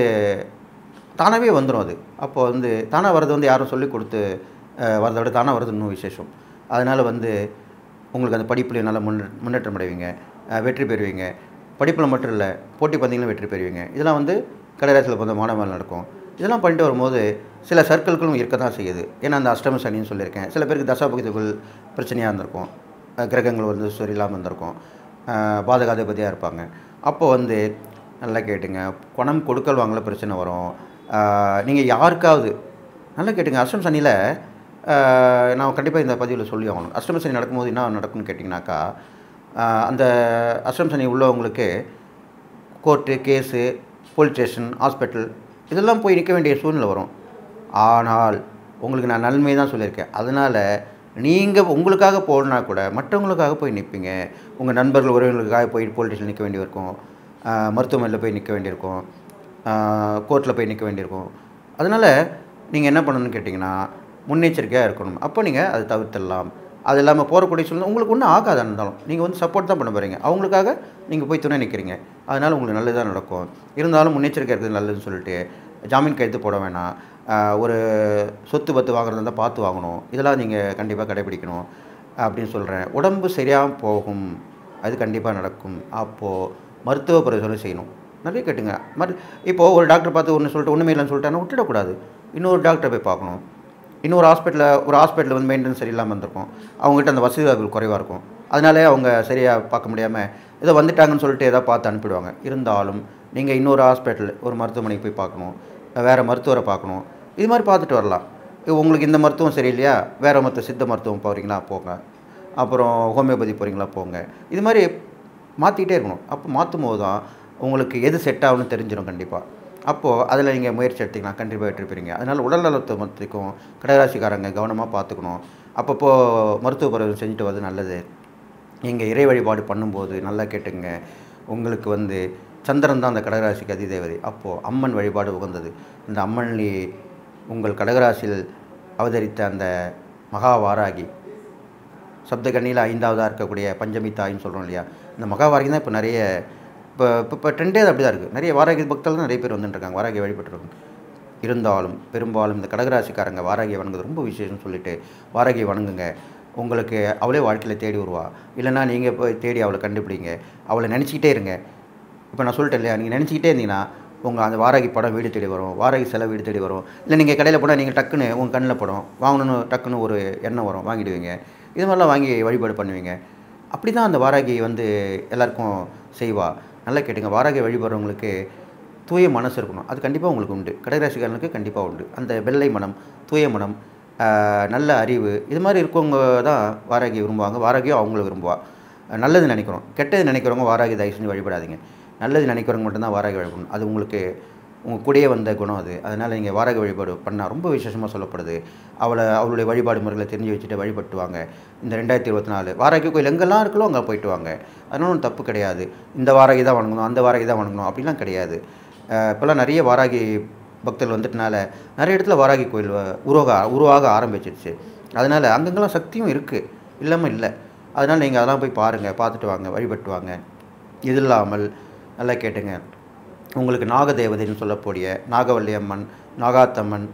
[SPEAKER 1] தானாகவே வந்துடும் அது. அப்போது வந்து தானாக வர்றது வந்து யாரும் சொல்லி கொடுத்து வரதை விட தானாக வர்றது இன்னும் விசேஷம். அதனால் வந்து உங்களுக்கு அந்த படிப்புலையும் நல்லா முன்னே முன்னேற்றம் அடைவீங்க. வெற்றி பெறுவீங்க. படிப்பில் மட்டும் இல்லை போட்டி பந்தயங்களும் வெற்றி பெறுவீங்க. இதெல்லாம் வந்து கடகராசியில் பிறந்த மாணவர்கள் நடக்கும். இதெல்லாம் பண்ணிட்டு வரும்போது சில சர்க்கிள்களும் இருக்க தான் செய்யுது. ஏன்னா அந்த அஷ்டம சனின்னு சொல்லியிருக்கேன். சில பேருக்கு தசாபகுதிகள் பிரச்சனையாக இருந்திருக்கும். கிரகங்கள் வந்து சரியில்லாமல் இருந்திருக்கும். பாதகாதிபதியாக இருப்பாங்க. அப்போ வந்து நல்லா கேட்டுங்க. பணம் கொடுக்கல் வாங்கல பிரச்சனை வரும். நீங்கள் யாருக்காவது நல்லா கேட்டுங்க. அஷ்டம் சனியில் நான் கண்டிப்பாக இந்த பதிவில் சொல்லி ஆகணும். அஷ்டம சனி நடக்கும்போது என்ன நடக்கும்னு கேட்டிங்கனாக்கா அந்த அசம்சனி உள்ளவங்களுக்கு court case police station hospital இதெல்லாம் போய் நிற்க வேண்டிய சூழ்நிலை வரும். ஆனால் உங்களுக்கு நான் நன்மை தான் சொல்லியிருக்கேன். அதனால் நீங்கள் உங்களுக்காக போகணுன்னா கூட மற்றவங்களுக்காக போய் நிற்பீங்க. உங்கள் நண்பர்கள் உறவினர்களுக்காக போய் போலீஸ் ஸ்டேஷன் நிற்க வேண்டியிருக்கும். மருத்துவமனையில் போய் நிற்க வேண்டியிருக்கும். கோர்ட்டில் போய் நிற்க வேண்டியிருக்கும். அதனால் நீங்கள் என்ன பண்ணணும்னு கேட்டிங்கன்னா முன்னெச்சரிக்கையாக இருக்கணும். அப்போ நீங்கள் அதை தவிர்த்திடலாம். அது இல்லாமல் போகக்கூடிய சூழ்நிலை உங்களுக்கு ஒன்றும் ஆகாது இருந்தாலும். நீங்கள் வந்து சப்போர்ட் தான் பண்ண போகிறீங்க அவங்களுக்காக நீங்கள் போய் துணை நிற்கிறீங்க அதனால் உங்களுக்கு நல்லதாக நடக்கும். இருந்தாலும் முன்னெச்சரிக்கை இருக்கிறது நல்லதுன்னு சொல்லிட்டு ஜாமீன் கைது போட வேணாம். ஒரு சொத்து பத்து வாங்குறதா இருந்தால் பார்த்து வாங்கணும். இதெல்லாம் நீங்கள் கண்டிப்பாக கடைபிடிக்கணும் அப்படின்னு சொல்கிறேன் உடம்பு சரியாக போகும். அது கண்டிப்பாக நடக்கும். அப்போது மருத்துவ பரிசோதனை செய்யணும். நிறைய கேட்டுங்க. மரு இப்போது ஒரு டாக்டர் பார்த்து ஒன்று சொல்லிட்டு ஒன்றுமே இல்லைன்னு சொல்லிட்டாங்கன்னா விட்டுடக்கூடாது. இன்னொரு டாக்டரை போய் பார்க்கணும். இன்னொரு ஹாஸ்பிட்டலில் ஒரு ஹாஸ்பிட்டலில் வந்து மெயின்டெனன்ஸ் சரியில்லாமல் இருந்திருக்கும் அவங்ககிட்ட அந்த வசதி வாய்ப்புகள் குறைவாக இருக்கும். அதனாலே அவங்க சரியாக பார்க்க முடியாமல் ஏதோ வந்துட்டாங்கன்னு சொல்லிட்டு ஏதோ பார்த்து அனுப்பிடுவாங்க. இருந்தாலும் நீங்கள் இன்னொரு ஹாஸ்பிட்டல் ஒரு மருத்துவமனைக்கு போய் பார்க்கணும். வேறு மருத்துவரை பார்க்கணும். இது மாதிரி பார்த்துட்டு வரலாம். உங்களுக்கு இந்த மருத்துவம் சரியில்லையா? வேறு மருத்துவ சித்த மருத்துவம் போகிறீங்களா போங்க. அப்புறம் ஹோமியோபதி போகிறீங்களா போங்க. இது மாதிரி மாற்றிக்கிட்டே இருக்கணும். அப்போ மாற்றும் போது தான் உங்களுக்கு எது செட் ஆகும்னு தெரிஞ்சிடும் கண்டிப்பாக அப்போது அதில் நீங்கள் முயற்சி எடுத்தீங்கன்னா கண்டிப்பாக வெற்றி அதனால் உடல் நலத்தை கடகராசிக்காரங்க கவனமாக பார்த்துக்கணும். அப்பப்போ மருத்துவ பரிசோதனை செஞ்சுட்டு வர்றது நல்லது. நீங்கள் இறை வழிபாடு பண்ணும்போது நல்லா கேட்டுங்க உங்களுக்கு வந்து சந்திரன் தான் அந்த கடகராசிக்கு அதிதேவதை. அப்போது அம்மன் வழிபாடு உகந்தது. இந்த அம்மன்லி உங்கள் கடகராசியில் அவதரித்த அந்த மகா வாராகி சப்தகண்ணியில் ஐந்தாவதாக இருக்கக்கூடிய பஞ்சமி தாயின்னு சொல்கிறோம் இல்லையா? இந்த மகாவாரகி தான் இப்போ நிறைய இப்போ இப்போ இப்போ ட்ரெண்டே அது அப்படி தான் இருக்குது நிறைய வாராகி பக்தர்கள் தான் நிறைய பேர் வந்துட்டுருக்காங்க. வாராகி வழிபட்டுருக்காங்க இருந்தாலும் பெரும்பாலும் இந்த கடகராசிக்காரங்க வாராகியை வணங்குறது ரொம்ப விசேஷம்னு சொல்லிட்டு வாராகியை வணங்குங்க. உங்களுக்கு அவளே வாழ்க்கையில் தேடி வருவா. இல்லைன்னா நீங்கள் போய் தேடி அவளை கண்டுபிடிங்க. அவளை நினச்சிக்கிட்டே இருங்க. இப்போ நான் சொல்லிட்டேன் இல்லையா? நீங்கள் நினச்சிக்கிட்டே இருந்தீங்கன்னா உங்கள் அந்த வாராகி படம் வீடு தேடி வரும். வாராகி செலவு வீடு தேடி வரும். இல்லை நீங்கள் கடையில் போனால் நீங்கள் டக்குன்னு உங்கள் கண்ணில் படம் வாங்கணும்னு டக்குன்னு ஒரு எண்ணம் வரும். வாங்கிடுவீங்க. இது மாதிரிலாம் வாங்கி வழிபாடு பண்ணுவீங்க. அப்படி தான் அந்த வாராகி வந்து எல்லாருக்கும் செய்வாள் நல்லா கேட்டுங்க. வாராகி வழிபடுறவங்களுக்கு தூய மனசு இருக்கணும். அது கண்டிப்பாக உங்களுக்கு உண்டு. கடகராசிக்காரனுக்கு கண்டிப்பாக உண்டு. அந்த வெள்ளை மனம் தூய மனம் நல்ல அறிவு இது மாதிரி இருக்கவங்க தான் வாராகி விரும்புவாங்க. வாராகியும் அவங்கள விரும்புவா. நல்லது நினைக்கிறோம். கெட்டது நினைக்கிறவங்க வாராகி தயவு செஞ்சு வழிபடாதீங்க. நல்லது நினைக்கிறவங்க மட்டும்தான் வாராகி வழிபடணும். அது உங்களுக்கு உங்கள் கூடயே வந்த குணம் அது. அதனால் நீங்கள் வாரக வழிபாடு பண்ணால் ரொம்ப விசேஷமாக சொல்லப்படுது. அவளை அவளுடைய வழிபாடு முறைகளை தெரிஞ்சு வச்சுட்டு வழிபட்டு வாங்க இந்த ரெண்டாயிரத்தி இருபத்தி நாலு வாராகி கோயில் எங்கெல்லாம் இருக்கலோ அங்கே போயிட்டு வாங்க. அதனால ஒன்றும் தப்பு கிடையாது. இந்த வாரகி தான் வணங்கணும் அந்த வாரகி தான் வணங்கணும் அப்படிலாம் கிடையாது. இப்போல்லாம் நிறைய வாராகி பக்தர்கள் வந்துட்டனால நிறைய இடத்துல வாராகி கோயில் உருவாக உருவாக ஆரம்பிச்சிருச்சு. அதனால் அங்கங்கெல்லாம் சக்தியும் இருக்குது இல்லாமல் இல்லை. அதனால் நீங்கள் அதெல்லாம் போய் பாருங்கள் பார்த்துட்டு வாங்க வழிபட்டு வாங்க. இது இல்லாமல் நல்லா கேட்டுங்க. உங்களுக்கு நாகதேவதைன்னு சொல்லக்கூடிய நாகவல்லி அம்மன் நாகாத்தம்மன்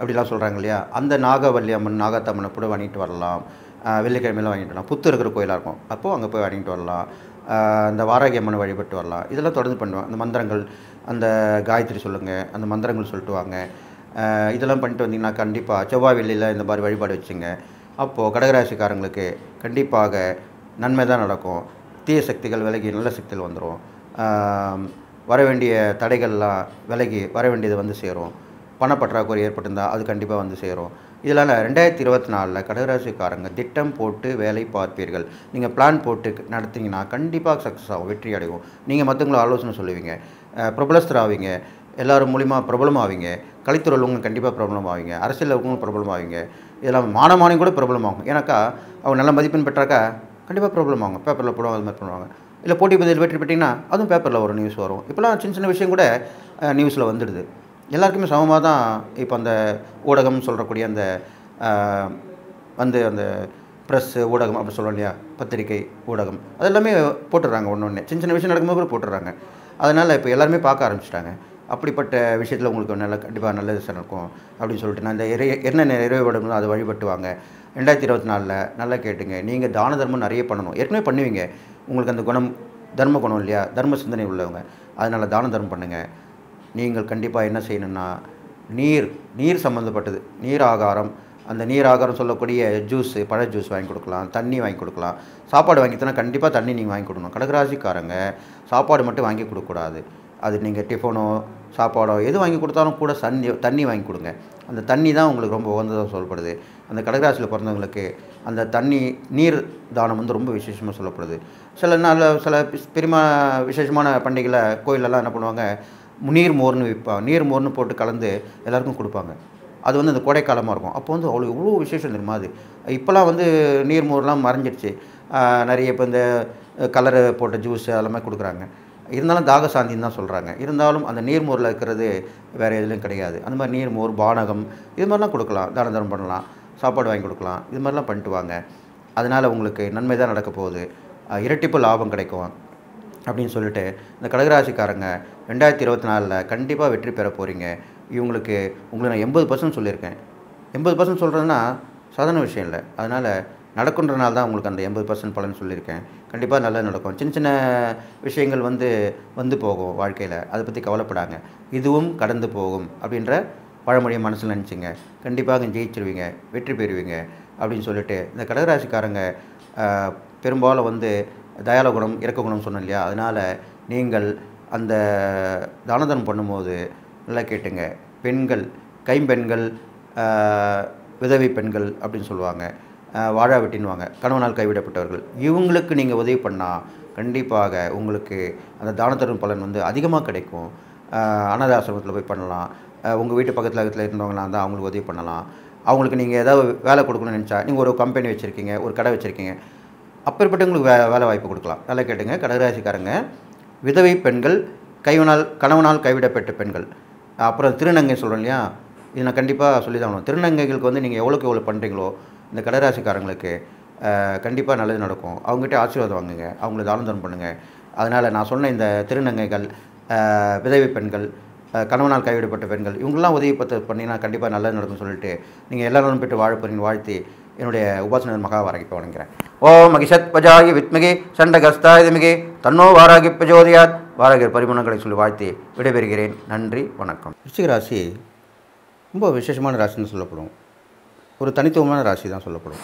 [SPEAKER 1] அப்படிலாம் சொல்கிறாங்க இல்லையா? அந்த நாகவல்லி அம்மன் நாகாத்தம்மனை கூட வாங்கிட்டு வரலாம். ஆஹ் வெள்ளிக்கிழமையில வாங்கிட்டு வரலாம். புத்து இருக்கிற கோயிலாக இருக்கும். அப்போது அங்கே போய் வாங்கிட்டு வரலாம். அந்த வாராகி அம்மனை வழிபட்டு வரலாம். இதெல்லாம் தொடர்ந்து பண்ணுவாங்க அந்த மந்திரங்கள் அந்த காயத்ரி சொல்லுங்கள் அந்த மந்திரங்கள் சொல்லிட்டு வாங்க. இதெல்லாம் பண்ணிட்டு வந்தீங்கன்னா கண்டிப்பாக செவ்வாய் வெள்ளியில் இந்த மாதிரி வழிபாடு வச்சுங்க. அப்போது கடகராசிக்காரங்களுக்கு கண்டிப்பாக நன்மை தான் நடக்கும். தீய சக்திகள் விலகி நல்ல சக்திகள் வந்துடும் வர வேண்டிய தடைகள்லாம் விலகி வர வேண்டியது வந்து சேரும். பணப்பற்றாக்குறை ஏற்பட்டிருந்தால் அது கண்டிப்பாக வந்து சேரும். இதனால் ரெண்டாயிரத்தி இருபத்தி நாலில் கடகராசிக்காரங்க திட்டம் போட்டு வேலை பார்ப்பீர்கள். நீங்கள் பிளான் போட்டு நடத்திங்கன்னா கண்டிப்பாக சக்ஸஸ் ஆகும் வெற்றி அடையும் நீங்கள் மற்றவங்களை ஆலோசனை சொல்லுவீங்க. பிரபலஸ்தர் ஆவீங்க எல்லோரும் மூலிமா பிரபலம் ஆவீங்க கலைத்துறை உள்ளவங்க கண்டிப்பாக பிரபலம் ஆவீங்க அரசியலில் இருக்கவங்க பிரபலம் ஆவீங்க இதெல்லாம் மானமானி கூட பிரபலம் ஆகும் ஏன்னாக்கா அவங்க நல்ல மதிப்பெண் பெற்றாக்கா கண்டிப்பாக ப்ராப்ளம் ஆகும் பேப்பரில் போடுவாங்க அது மாதிரி பண்ணுவாங்க. இல்லை போட்டி பந்தயத்தில் வெற்றி பெற்றிங்கன்னா அதுவும் பேப்பரில் ஒரு நியூஸ் வரும். இப்போலாம் சின்ன சின்ன விஷயம் கூட நியூஸில் வந்துடுது. எல்லாருக்குமே சமமாக தான் இப்போ அந்த ஊடகம் சொல்கிறக்கூடிய அந்த வந்து அந்த ப்ரெஸ்ஸு ஊடகம் அப்படி சொல்கிறோம் இல்லையா? பத்திரிகை ஊடகம். அது எல்லாமே போட்டுடுறாங்க ஒன்று ஒன்று சின்ன சின்ன விஷயம் நடக்கும்போது கூட போட்டுடுறாங்க. அதனால் இப்போ எல்லாருமே பார்க்க ஆரம்பிச்சிட்டாங்க. அப்படிப்பட்ட விஷயத்தில் உங்களுக்கு நல்ல கண்டிப்பாக நல்லது நடக்கும் அப்படின்னு சொல்லிட்டு நான் இந்த இறை என்னென்ன இறைவடங்களோ அதை வழிபட்டுவாங்க? ரெண்டாயிரத்தி இருபத்தி நாலில் நல்லா கேட்டுங்க. நீங்கள் தான தர்மம் நிறைய பண்ணணும். ஏற்கனவே பண்ணுவீங்க. உங்களுக்கு அந்த குணம் தர்ம குணம் இல்லையா? தர்ம சிந்தனை உள்ளவங்க. அதனால் தானம் தர்மம் பண்ணுங்கள் நீங்கள் கண்டிப்பாக என்ன செய்யணும்னா நீர் நீர் சம்மந்தப்பட்டது நீர் ஆகாரம் அந்த நீர் ஆகாரம் சொல்லக்கூடிய ஜூஸு பழ ஜூஸ் வாங்கி கொடுக்கலாம் தண்ணி வாங்கி கொடுக்கலாம். சாப்பாடு வாங்கித்தனா கண்டிப்பாக தண்ணி நீங்கள் வாங்கி கொடுக்கணும். கடகராசிக்காரங்க சாப்பாடு மட்டும் வாங்கி கொடுக்கக்கூடாது. அது நீங்கள் டிஃபனோ சாப்பாடோ எது வாங்கி கொடுத்தாலும் கூட தண்ணி தண்ணி வாங்கி கொடுங்க. அந்த தண்ணி தான் உங்களுக்கு ரொம்ப உகந்ததாக சொல்லப்படுது அந்த கடகராசியில் பிறந்தவங்களுக்கு அந்த தண்ணி நீர் தானம் வந்து ரொம்ப விசேஷமாக சொல்லப்படுது. சில நாள் சில பெருமா விசேஷமான பண்டிகையில் கோயிலெல்லாம் என்ன பண்ணுவாங்க? நீர் மோர்னு விற்பாங்க நீர் மோர்னு போட்டு கலந்து எல்லாருக்கும் கொடுப்பாங்க. அது வந்து அந்த கோடைக்காலமாக இருக்கும். அப்போ வந்து அவ்வளோ எவ்வளோ விசேஷம் தெரியுமா அது? இப்போலாம் வந்து நீர் மோர்லாம் மறைஞ்சிடுச்சு நிறைய இப்போ இந்த கலரு போட்ட ஜூஸ் அதெல்லாமே கொடுக்குறாங்க. இருந்தாலும் தாகசாந்தின்னு தான் சொல்கிறாங்க இருந்தாலும் அந்த நீர்மோரில் இருக்கிறது வேறு எதுலையும் கிடையாது. அந்த மாதிரி நீர்மோர் பானகம் இது மாதிரிலாம் கொடுக்கலாம். தான தரம் பண்ணலாம். சாப்பாடு வாங்கி கொடுக்கலாம். இது மாதிரிலாம் பண்ணிட்டு வாங்க. அதனால் உங்களுக்கு நன்மை தான் நடக்க போகுது. இரட்டிப்பு லாபம் கிடைக்கும் அப்படின்னு சொல்லிட்டு இந்த கடகராசிக்காரங்க ரெண்டாயிரத்தி இருபத்தி நாலில் கண்டிப்பாக வெற்றி பெற போகிறீங்க இவங்களுக்கு உங்களுக்கு நான் எண்பது பர்சன்ட் சொல்லியிருக்கேன். எண்பது பர்சன்ட் சொல்கிறதுனா சாதாரண விஷயம் இல்லை. அதனால் நடக்குன்றனால தான் உங்களுக்கு அந்த எண்பது பர்சன்ட் பலன் சொல்லியிருக்கேன். கண்டிப்பாக நல்லா நடக்கும். சின்ன சின்ன விஷயங்கள் வந்து வந்து போகும் வாழ்க்கையில். அதை பற்றி கவலைப்படாங்க. இதுவும் கடந்து போகும் அப்படின்ற பழமொழியை மனசில் நினச்சிங்க. கண்டிப்பாக ஜெயிச்சிருவீங்க வெற்றி பெறுவீங்க அப்படின்னு சொல்லிட்டு இந்த கடகராசிக்காரங்க பெரும்பாலும் வந்து தயால குணம் இறக்க குணம் சொன்னோம் இல்லையா? அதனால் நீங்கள் அந்த தானதனம் பண்ணும்போது நல்லா கேட்டுங்க. பெண்கள் கைம்பெண்கள் விதவி விதவை பெண்கள் அப்படின்னு சொல்லுவாங்க. வாழா வெட்டின்னுவாங்க. கணவனால் கைவிடப்பட்டவர்கள். இவங்களுக்கு நீங்கள் உதவி பண்ணால் கண்டிப்பாக உங்களுக்கு அந்த தானத்தரும் பலன் வந்து அதிகமாக கிடைக்கும். அனாதாசிரமத்தில் ஆசிரமத்தில் போய் பண்ணலாம். உங்கள் வீட்டு பக்கத்தில் வீட்டில் இருந்தவங்களாக இருந்தால் அவங்களுக்கு உதவி பண்ணலாம். அவங்களுக்கு நீங்கள் ஏதாவது வேலை கொடுக்கணும்னு நினச்சா நீங்கள் ஒரு கம்பெனி வச்சுருக்கீங்க ஒரு கடை வச்சுருக்கீங்க அப்பேற்பட்டவங்களுக்கு வே வேலை வாய்ப்பு கொடுக்கலாம். நல்லா கேட்டுங்க. கடகராசிக்காரங்க விதவை பெண்கள் கைவனால் கணவனால் கைவிடப்பட்ட பெண்கள். அப்புறம் திருநங்கை சொல்கிறோம் இல்லையா? இது நான் கண்டிப்பாக சொல்லி தான் திருநங்கைகளுக்கு வந்து நீங்கள் எவ்வளோக்கு எவ்வளோ பண்ணுறீங்களோ இந்த கடகராசிக்காரங்களுக்கு கண்டிப்பாக நல்லது நடக்கும். அவங்ககிட்ட ஆசீர்வாதம் வாங்குங்க. அவங்களுக்கு ஆனந்தம் பண்ணுங்கள் அதனால் நான் சொன்ன இந்த திருநங்கைகள் விதவை பெண்கள் கணவனால் கைவிடப்பட்ட பெண்கள் இவங்கெல்லாம் உதவி பத்து பண்ணினா கண்டிப்பாக நல்லது நடக்கும்னு சொல்லிட்டு நீங்கள் எல்லாரும் பெற்று வாழ போறீங்க வாழ்த்தி என்னுடைய உபாசனர் மகாவாராகி வணங்குகிறேன் ஓ மகிஷத் பஜாகி வித்மிகி சண்டகஸ்தாயுதமிகி தன்னோ வாராகி பிரஜோதியாத். வாராகிர் பரிமணங்களை சொல்லி வாழ்த்தி விடைபெறுகிறேன். நன்றி வணக்கம். விருச்சிக ராசி ரொம்ப விசேஷமான ராசின்னு சொல்லப்படும். ஒரு தனித்துவமான ராசி தான் சொல்லப்படும்.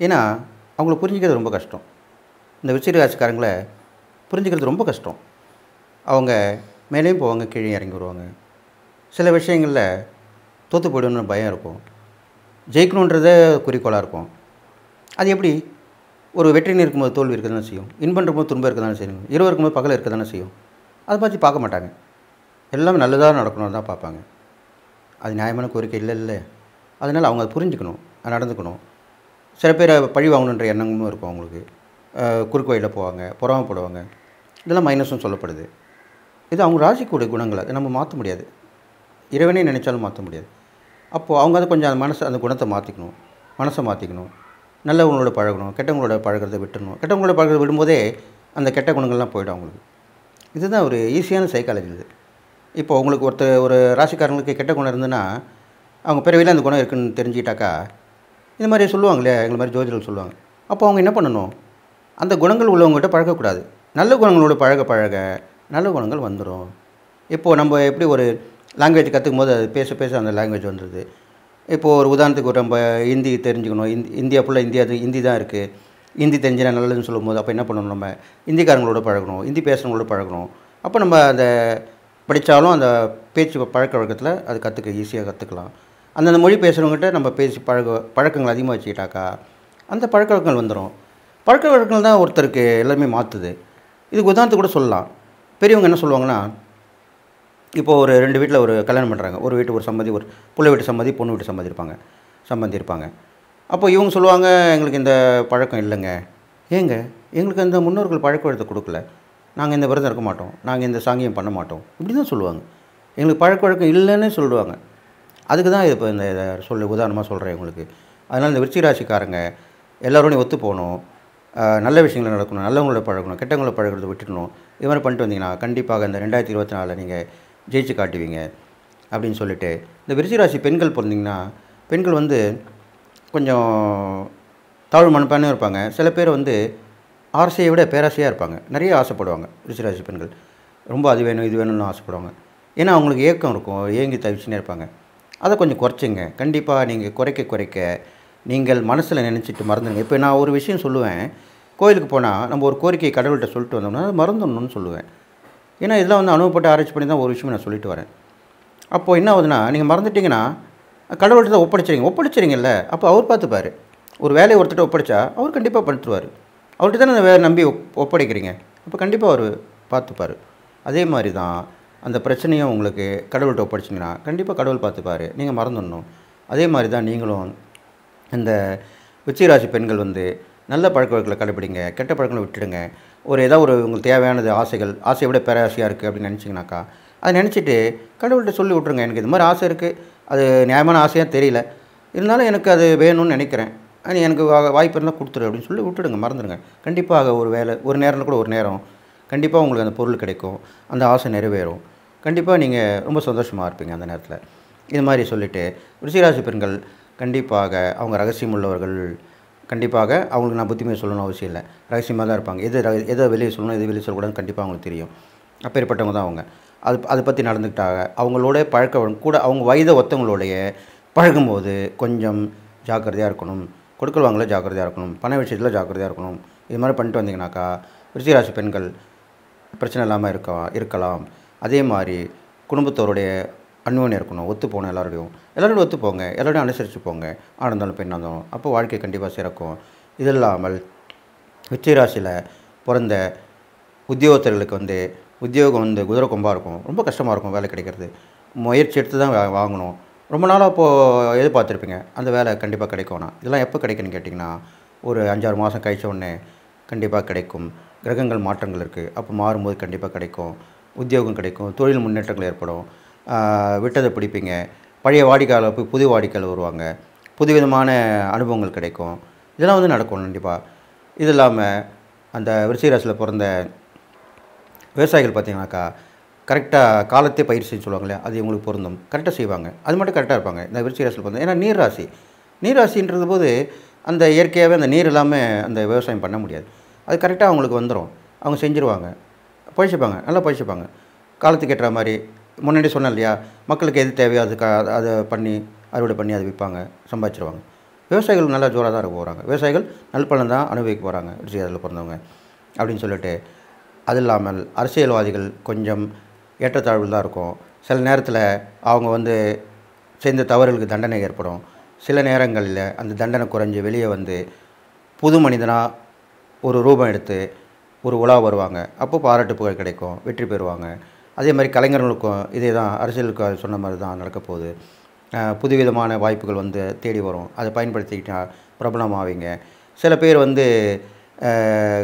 [SPEAKER 1] ஏன்னா அவங்கள புரிஞ்சிக்கிறது ரொம்ப கஷ்டம். இந்த விருச்சிக ராசிக்காரங்களை புரிஞ்சுக்கிறது ரொம்ப கஷ்டம். அவங்க மேலேயும் போவாங்க கீழே இறங்கி வருவாங்க. சில விஷயங்களில் தோற்று போயிடணும்னு பயம் இருக்கும். ஜெயிக்கணுன்றதே குறிக்கோளாக இருக்கும். அது எப்படி? ஒரு வெற்றின்னு இருக்கும்போது தோல்வி இருக்க தானே செய்யும். இன்பம் இருக்கும்போது துன்பம் இருக்க தானே செய்யும். இரவு இருக்கும்போது பகல் இருக்க தானே செய்யும். அதை பற்றி பார்க்க மாட்டாங்க. எல்லாமே நல்லதாக நடக்கணும் தான் பார்ப்பாங்க. அது நியாயமான கோரிக்கை இல்லை இல்லை. அதனால் அவங்க அதை புரிஞ்சுக்கணும் அது நடந்துக்கணும். சில பேர் பழி வாங்கணுன்ற எண்ணங்களும் இருக்கும் அவங்களுக்கு. அஹ் குறுக்கு வழியில் போவாங்க புறாமப்படுவாங்க இதெல்லாம் மைனஸும் சொல்லப்படுது. இது அவங்க ராசிக்குடைய குணங்கள் அதை நம்ம மாற்ற முடியாது. இறைவனே நினைச்சாலும் மாற்ற முடியாது. அப்போது அவங்க அதை கொஞ்சம் அந்த மனசை அந்த குணத்தை மாற்றிக்கணும் மனசை மாற்றிக்கணும் நல்லவங்களோட பழகணும். கெட்டவங்களோட பழகிறத விட்டுணும் கெட்டவங்களோட பழகிறத விடும்போதே அந்த கெட்ட குணங்கள்லாம் போயிடும் அவங்களுக்கு. இதுதான் ஒரு ஈஸியான சைக்காலஜி இது. இப்போ உங்களுக்கு ஒருத்தர் ஒரு ராசிக்காரங்களுக்கு கெட்ட குணம் இருந்ததுன்னா அவங்க பிறவியில் அந்த குணம் இருக்குன்னு தெரிஞ்சுக்கிட்டாக்கா இந்த மாதிரி சொல்லுவாங்களே எங்களை மாதிரி ஜோதிடர்கள் சொல்லுவாங்க. அப்போ அவங்க என்ன பண்ணணும்? அந்த குணங்கள் உள்ளவங்ககிட்ட பழகக்கூடாது. நல்ல குணங்களோட பழக பழக நல்ல குணங்கள் வந்துடும் இப்போது நம்ம எப்படி ஒரு லாங்குவேஜ் கற்றுக்கும் போது அது பேச பேச அந்த லாங்குவேஜ் வந்துடுது இப்போது ஒரு உதாரணத்துக்கு ஒரு நம்ம ஹிந்தி தெரிஞ்சுக்கணும். இந்தி இந்தியா ஃபுல்லாக இந்தியா ஹிந்தி தான் இருக்குது ஹிந்தி தெரிஞ்சுனா நல்லதுன்னு சொல்லும்போது அப்போ என்ன பண்ணணும் நம்ம? ஹிந்திக்காரங்களோட பழகணும். ஹிந்தி பேசுகிறவங்களோட பழகணும். அப்போ நம்ம அந்த படித்தாலும் அந்த பேச்சு பழக்க வழக்கத்தில் அது கற்றுக்க ஈஸியாக கற்றுக்கலாம் அந்தந்த மொழி பேசுகிறவங்ககிட்ட நம்ம பேசி பழக பழக்கங்கள் அதிகமாக வச்சுக்கிட்டாக்கா அந்த பழக்க வழக்கங்கள் வந்துடும் பழக்க வழக்கங்கள் தான் ஒருத்தருக்கு எல்லாமே மாற்றுது இதுக்கு உதாரணத்துக்கு கூட சொல்லலாம். பெரியவங்க என்ன சொல்லுவாங்கன்னா இப்போது ஒரு ரெண்டு வீட்டில் ஒரு கல்யாணம் பண்ணுறாங்க ஒரு வீட்டு ஒரு சம்மதி ஒரு பிள்ளை வீட்டு சம்மதி பொண்ணு வீட்டு சம்மதி இருப்பாங்க. சம்மந்தி இருப்பாங்க. அப்போ இவங்க சொல்லுவாங்க எங்களுக்கு இந்த பழக்கம் இல்லைங்க. ஏங்க? எங்களுக்கு இந்த முன்னோர்கள் பழக்க வழக்கத்தை கொடுக்கல. நாங்கள் இந்த விரதம் இருக்க மாட்டோம். நாங்கள் இந்த சாங்கியம் பண்ண மாட்டோம். இப்படி தான் சொல்லுவாங்க. எங்களுக்கு பழக்க வழக்கம் இல்லைன்னு சொல்லுவாங்க. அதுக்கு தான் இப்போ இந்த இதை சொல்லி உதாரணமாக சொல்கிறேன் உங்களுக்கு. அதனால் இந்த விருச்சிக ராசிக்காரங்க எல்லாரோடையும் ஒத்து போகணும். நல்ல விஷயங்கள் நடக்கணும் நல்லவங்களோட பழகணும் கெட்டவங்கள பழகிறத விட்டுடணும். இது மாதிரி பண்ணிட்டு வந்தீங்கன்னா கண்டிப்பாக இந்த ரெண்டாயிரத்தி இருபத்தி நாலில் நீங்கள் ஜெயிச்சு காட்டுவீங்க அப்படின்னு சொல்லிட்டு இந்த விருச்சிக ராசி பெண்கள் பிறந்தீங்கன்னா பெண்கள் வந்து கொஞ்சம் தாழ்வு மனப்பானே இருப்பாங்க. சில பேர் வந்து ஆசையை விட பேராசையாக இருப்பாங்க. நிறைய ஆசைப்படுவாங்க ரிஷிராசி பெண்கள். ரொம்ப அது வேணும் இது வேணும்னு ஆசைப்படுவாங்க. ஏன்னா அவங்களுக்கு ஏக்கம் இருக்கும் ஏங்கி தவிச்சுன்னே இருப்பாங்க. அதை கொஞ்சம் குறைச்சிங்க. கண்டிப்பாக நீங்கள் குறைக்க குறைக்க நீங்கள் மனசில் நினச்சிட்டு மறந்துடுங்க. இப்போ நான் ஒரு விஷயம் சொல்லுவேன். கோயிலுக்கு போனால் நம்ம ஒரு கோரிக்கையை கடவுள்கிட்ட சொல்லிட்டு வந்தோம்னா அது மறந்துடணும்னு சொல்லுவேன். ஏன்னா இதெல்லாம் வந்து அனுபவப்பட்டு ஆராய்ச்சி பண்ணி தான் ஒரு விஷயம் நான் சொல்லிட்டு வரேன். அப்போது என்ன ஆகுதுன்னா நீங்கள் மறந்துட்டீங்கன்னா கடவுள்கிட்ட தான் ஒப்படைச்சிருங்க. ஒப்படைச்சிருங்கல்ல. அப்போ அவர் பார்த்துப்பார். ஒரு வேலையை ஒருத்தர்கிட்ட ஒப்படைச்சா அவர் கண்டிப்பாக படுத்துருவார் அவர்கிட்ட தானே வேறு நம்பி ஒப் ஒப்படைக்கிறீங்க. அப்போ கண்டிப்பாக அவர் பார்த்துப்பார். அதே மாதிரி தான் அந்த பிரச்சனையும் உங்களுக்கு கடவுள்கிட்ட ஒப்படைச்சிங்கன்னா கண்டிப்பாக கடவுள் பார்த்துப்பார். நீங்கள் மறந்துடணும். அதே மாதிரி தான் நீங்களும் இந்த உச்சிராசி பெண்கள் வந்து நல்ல பழக்க வழக்கங்களை கடைப்பிடிங்க கெட்ட பழக்கங்களை விட்டுடுங்க. ஒரு ஏதாவது ஒரு உங்களுக்கு தேவையானது ஆசைகள் ஆசையை விட பேராசையாக இருக்குது அப்படின்னு நினச்சிங்கனாக்கா அதை நினச்சிட்டு கடவுள்கிட்ட சொல்லி விட்ருங்க எனக்கு இது மாதிரி ஆசை இருக்குது அது நியாயமான ஆசையாக தெரியல. இருந்தாலும் எனக்கு அது வேணும்னு நினைக்கிறேன். நீ எனக்கு வா- வாய்ப்பு இருந்தால் கொடுத்துரு அப்படின்னு சொல்லி விட்டுடுங்க மறந்துடுங்க. கண்டிப்பாக ஒரு வேலை ஒரு நேரத்தில் கூட ஒரு நேரம் கண்டிப்பாக உங்களுக்கு அந்த பொருள் கிடைக்கும். அந்த ஆசை நிறைவேறும். கண்டிப்பாக நீங்கள் ரொம்ப சந்தோஷமாக இருப்பீங்க அந்த நேரத்தில். இது மாதிரி சொல்லிவிட்டு ரிஷிராசி பெண்கள் கண்டிப்பாக அவங்க ரகசியம் உள்ளவர்கள் கண்டிப்பாக அவங்களுக்கு நான் புத்திமையை சொல்லணும் அவசியம் இல்லை. ரகசியமாக தான் இருப்பாங்க. எது ரக- எதை வெளியே சொல்லணும் எது வெளியே சொல்லக்கூடாதுன்னு கண்டிப்பாக அவங்களுக்கு தெரியும். அப்பேற்பட்டவங்க தான் அவங்க. அது அதை பற்றி நடந்துக்கிட்டாங்க அவங்களோட பழக்க கூட அவங்க வயதை ஒத்தவங்களோடைய பழகும்போது கொஞ்சம் ஜாக்கிரதையாக இருக்கணும். கொடுக்கல் வாங்கல ஜாக்கிரதையாக இருக்கணும். பண விஷயத்தில் ஜாக்கிரதையாக இருக்கணும். இது மாதிரி பண்ணிட்டு வந்தீங்கன்னாக்கா ரிஷிராசி பெண்கள் பிரச்சனை இல்லாமல் இருக்க இருக்கலாம். அதே மாதிரி குடும்பத்தோருடைய அன்யோன்யம் இருக்கணும். ஒத்து போகணும் எல்லாரோடையும். எல்லோரும் ஒத்து போங்க. அனுசரித்து போங்க ஆனந்தாலும் பெண்ணாலும் அப்போ வாழ்க்கை கண்டிப்பாக சிறக்கும். இது இல்லாமல் ராசியில் பிறந்த உத்தியோகத்தர்களுக்கு வந்து உத்தியோகம் வந்து குதிரை கொம்பாக இருக்கும். ரொம்ப கஷ்டமாக இருக்கும் வேலை கிடைக்கிறது. முயற்சி எடுத்து தான் வாங்கணும். ரொம்ப நாளாக இப்போது எதிர்பார்த்துருப்பீங்க. அந்த வேலை கண்டிப்பாக கிடைக்கும்னா இதெல்லாம் எப்போ கிடைக்குன்னு கேட்டிங்கன்னா ஒரு அஞ்சாறு மாதம் கழிச்ச உடனே கண்டிப்பாக கிடைக்கும். கிரகங்கள் மாற்றங்கள் இருக்குது அப்போ மாறும்போது கண்டிப்பாக கிடைக்கும். உத்தியோகம் கிடைக்கும். தொழில் முன்னேற்றங்கள் ஏற்படும். விட்டதை பிடிப்பீங்க. பழைய வாடிக்கையாளர் போய் புது வாடிக்கையாளர் வருவாங்க. புதுவிதமான அனுபவங்கள் கிடைக்கும். இதெல்லாம் வந்து நடக்கும் கண்டிப்பாக இது இல்லாமல் அந்த விருச்சிகராசியில் பிறந்த விவசாயிகள் பார்த்தீங்கன்னாக்கா கரெக்டாக காலத்தை பயிர் செய்ய சொல்லுவாங்களே அது இவங்களுக்கு பொருந்தும். கரெக்டாக செய்வாங்க. அது மட்டும் கரெக்டாக இருப்பாங்க. இந்த விருச்சிகராசியில் பிறந்த ஏன்னா நீர்ராசி. நீர்ராசின்றது போது அந்த இயற்கையாகவே அந்த நீர் இல்லாமல் அந்த விவசாயம் பண்ண முடியாது. அது கரெக்டாக அவங்களுக்கு வந்துடும் அவங்க செஞ்சுருவாங்க. பழிச்சுப்பாங்க நல்லா பழிச்சுப்பாங்க காலத்துக்கு ஏற்ற மாதிரி முன்னாடி சொன்னேன் இல்லையா மக்களுக்கு எது தேவையோ அது க அதை பண்ணி அறுவடை பண்ணி அதை விற்பாங்க சம்பாதிச்சிருவாங்க. விவசாயிகள் நல்லா ஜோராக தான் இருக்க போகிறாங்க விவசாயிகள் நல்பலன் தான் அனுபவிக்க போகிறாங்க அதில் பிறந்தவங்க அப்படின்னு சொல்லிட்டு. அது இல்லாமல் அரசியல்வாதிகள் கொஞ்சம் ஏற்றத்தாழ்வு தான் இருக்கும். சில நேரத்தில் அவங்க வந்து செய்த தவறுகளுக்கு தண்டனை ஏற்படும். சில நேரங்களில் அந்த தண்டனை குறைஞ்சி வெளியே வந்து புது மனிதனாக ஒரு ரூபம் எடுத்து ஒரு உலா வருவாங்க. அப்போ பாராட்டு புகழ் கிடைக்கும் வெற்றி பெறுவாங்க. அதே மாதிரி கலைஞர்களுக்கும் இதே தான் அரசியலுக்கு சொன்ன மாதிரி தான் நடக்க போகுது. புதுவிதமான வாய்ப்புகள் வந்து தேடி வரும். அதை பயன்படுத்திக்கிட்டா பிரபலமாவீங்க. சில பேர் வந்து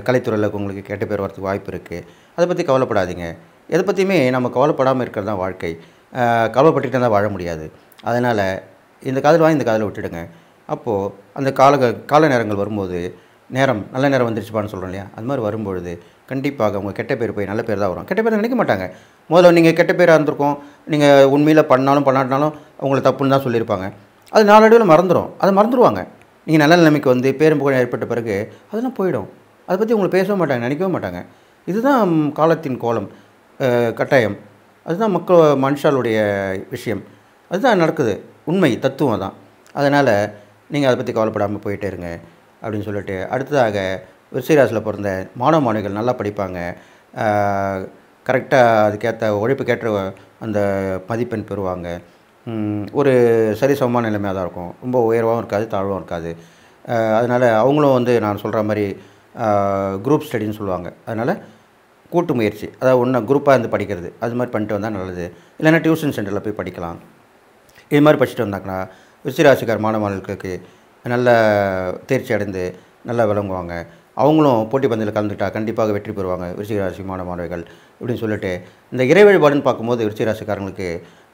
[SPEAKER 1] கலைத்துறையில் உங்களுக்கு கெட்ட பேர் வரதுக்கு வாய்ப்பு இருக்குது அதை பற்றி கவலைப்படாதீங்க. எதை பற்றியுமே நம்ம கவலைப்படாமல் இருக்கிறது தான் வாழ்க்கை. அஹ், தான் வாழ முடியாது. அதனால் இந்த காதல் வாங்கி இந்த காதலை விட்டுடுங்க. அப்போது அந்த கால கால நேரங்கள் வரும்போது நேரம் நல்ல நேரம் வந்துருச்சுப்பான்னு சொல்கிறோம் இல்லையா? அது மாதிரி வரும்பொழுது கண்டிப்பாக உங்கள் கெட்ட பேர் போய் நல்ல பேர் தான் வரும். கெட்ட பேர் நினைக்க மாட்டாங்க. முதல்ல நீங்கள் கெட்ட பேராக இருந்திருக்கும். நீங்கள் உண்மையில் பண்ணாலும் பண்ணாட்டினாலும் உங்களை தப்புன்னு தான் சொல்லியிருப்பாங்க. அது நாளடைவில் மறந்துடும் அதை மறந்துடுவாங்க நீங்கள் நல்ல நிலைமைக்கு வந்து பேரும் புகழ் ஏற்பட்ட பிறகு அதெல்லாம் போயிடும். அதை பற்றி உங்களை பேசவே மாட்டாங்க நினைக்கவே மாட்டாங்க. இதுதான் காலத்தின் கோலம். கட்டாயம். அதுதான் மக்கள் மனுஷாளுடைய விஷயம். அதுதான் நடக்குது. உண்மை தத்துவம் தான். அதனால் நீங்கள் அதை பற்றி கவலைப்படாமல் போயிட்டே இருங்க. அப்படின்னு சொல்லிட்டு அடுத்ததாக விருச்சிகராசியில் பிறந்த மாணவ மாணவிகள் நல்லா படிப்பாங்க. கரெக்டாக அதுக்கேற்ற உழைப்புக்கேற்ற அந்த மதிப்பெண் பெறுவாங்க. ஒரு ஒரு சரிசமமான நிலைமையாக தான் இருக்கும். ரொம்ப உயர்வாகவும் இருக்காது தாழ்வாகவும் இருக்காது. அதனால் அவங்களும் வந்து நான் சொல்கிற மாதிரி குரூப் ஸ்டடின்னு சொல்லுவாங்க. அதனால் கூட்டு முயற்சி. அதாவது ஒன்றா குரூப்பாக இருந்து படிக்கிறது. அது மாதிரி பண்ணிட்டு வந்தால் நல்லது. இல்லைன்னா டியூஷன் சென்டரில் போய் படிக்கலாம். இது மாதிரி படிச்சுட்டு வந்தாங்கன்னா விசிராசிக்கார் மாணவ மாணவர்களுக்கு நல்ல தேர்ச்சி அடைந்து நல்லா விளங்குவாங்க. அவங்களும் போட்டி பந்தயில் கலந்துக்கிட்டா கண்டிப்பாக வெற்றி பெறுவாங்க. விருச்சிகராசி மாணவ மாணவிகள் இப்படின்னு சொல்லிட்டு இந்த இறை வழிபாடுன்னு பார்க்கும்போது விருச்சிகராசிக்காரங்களுக்கு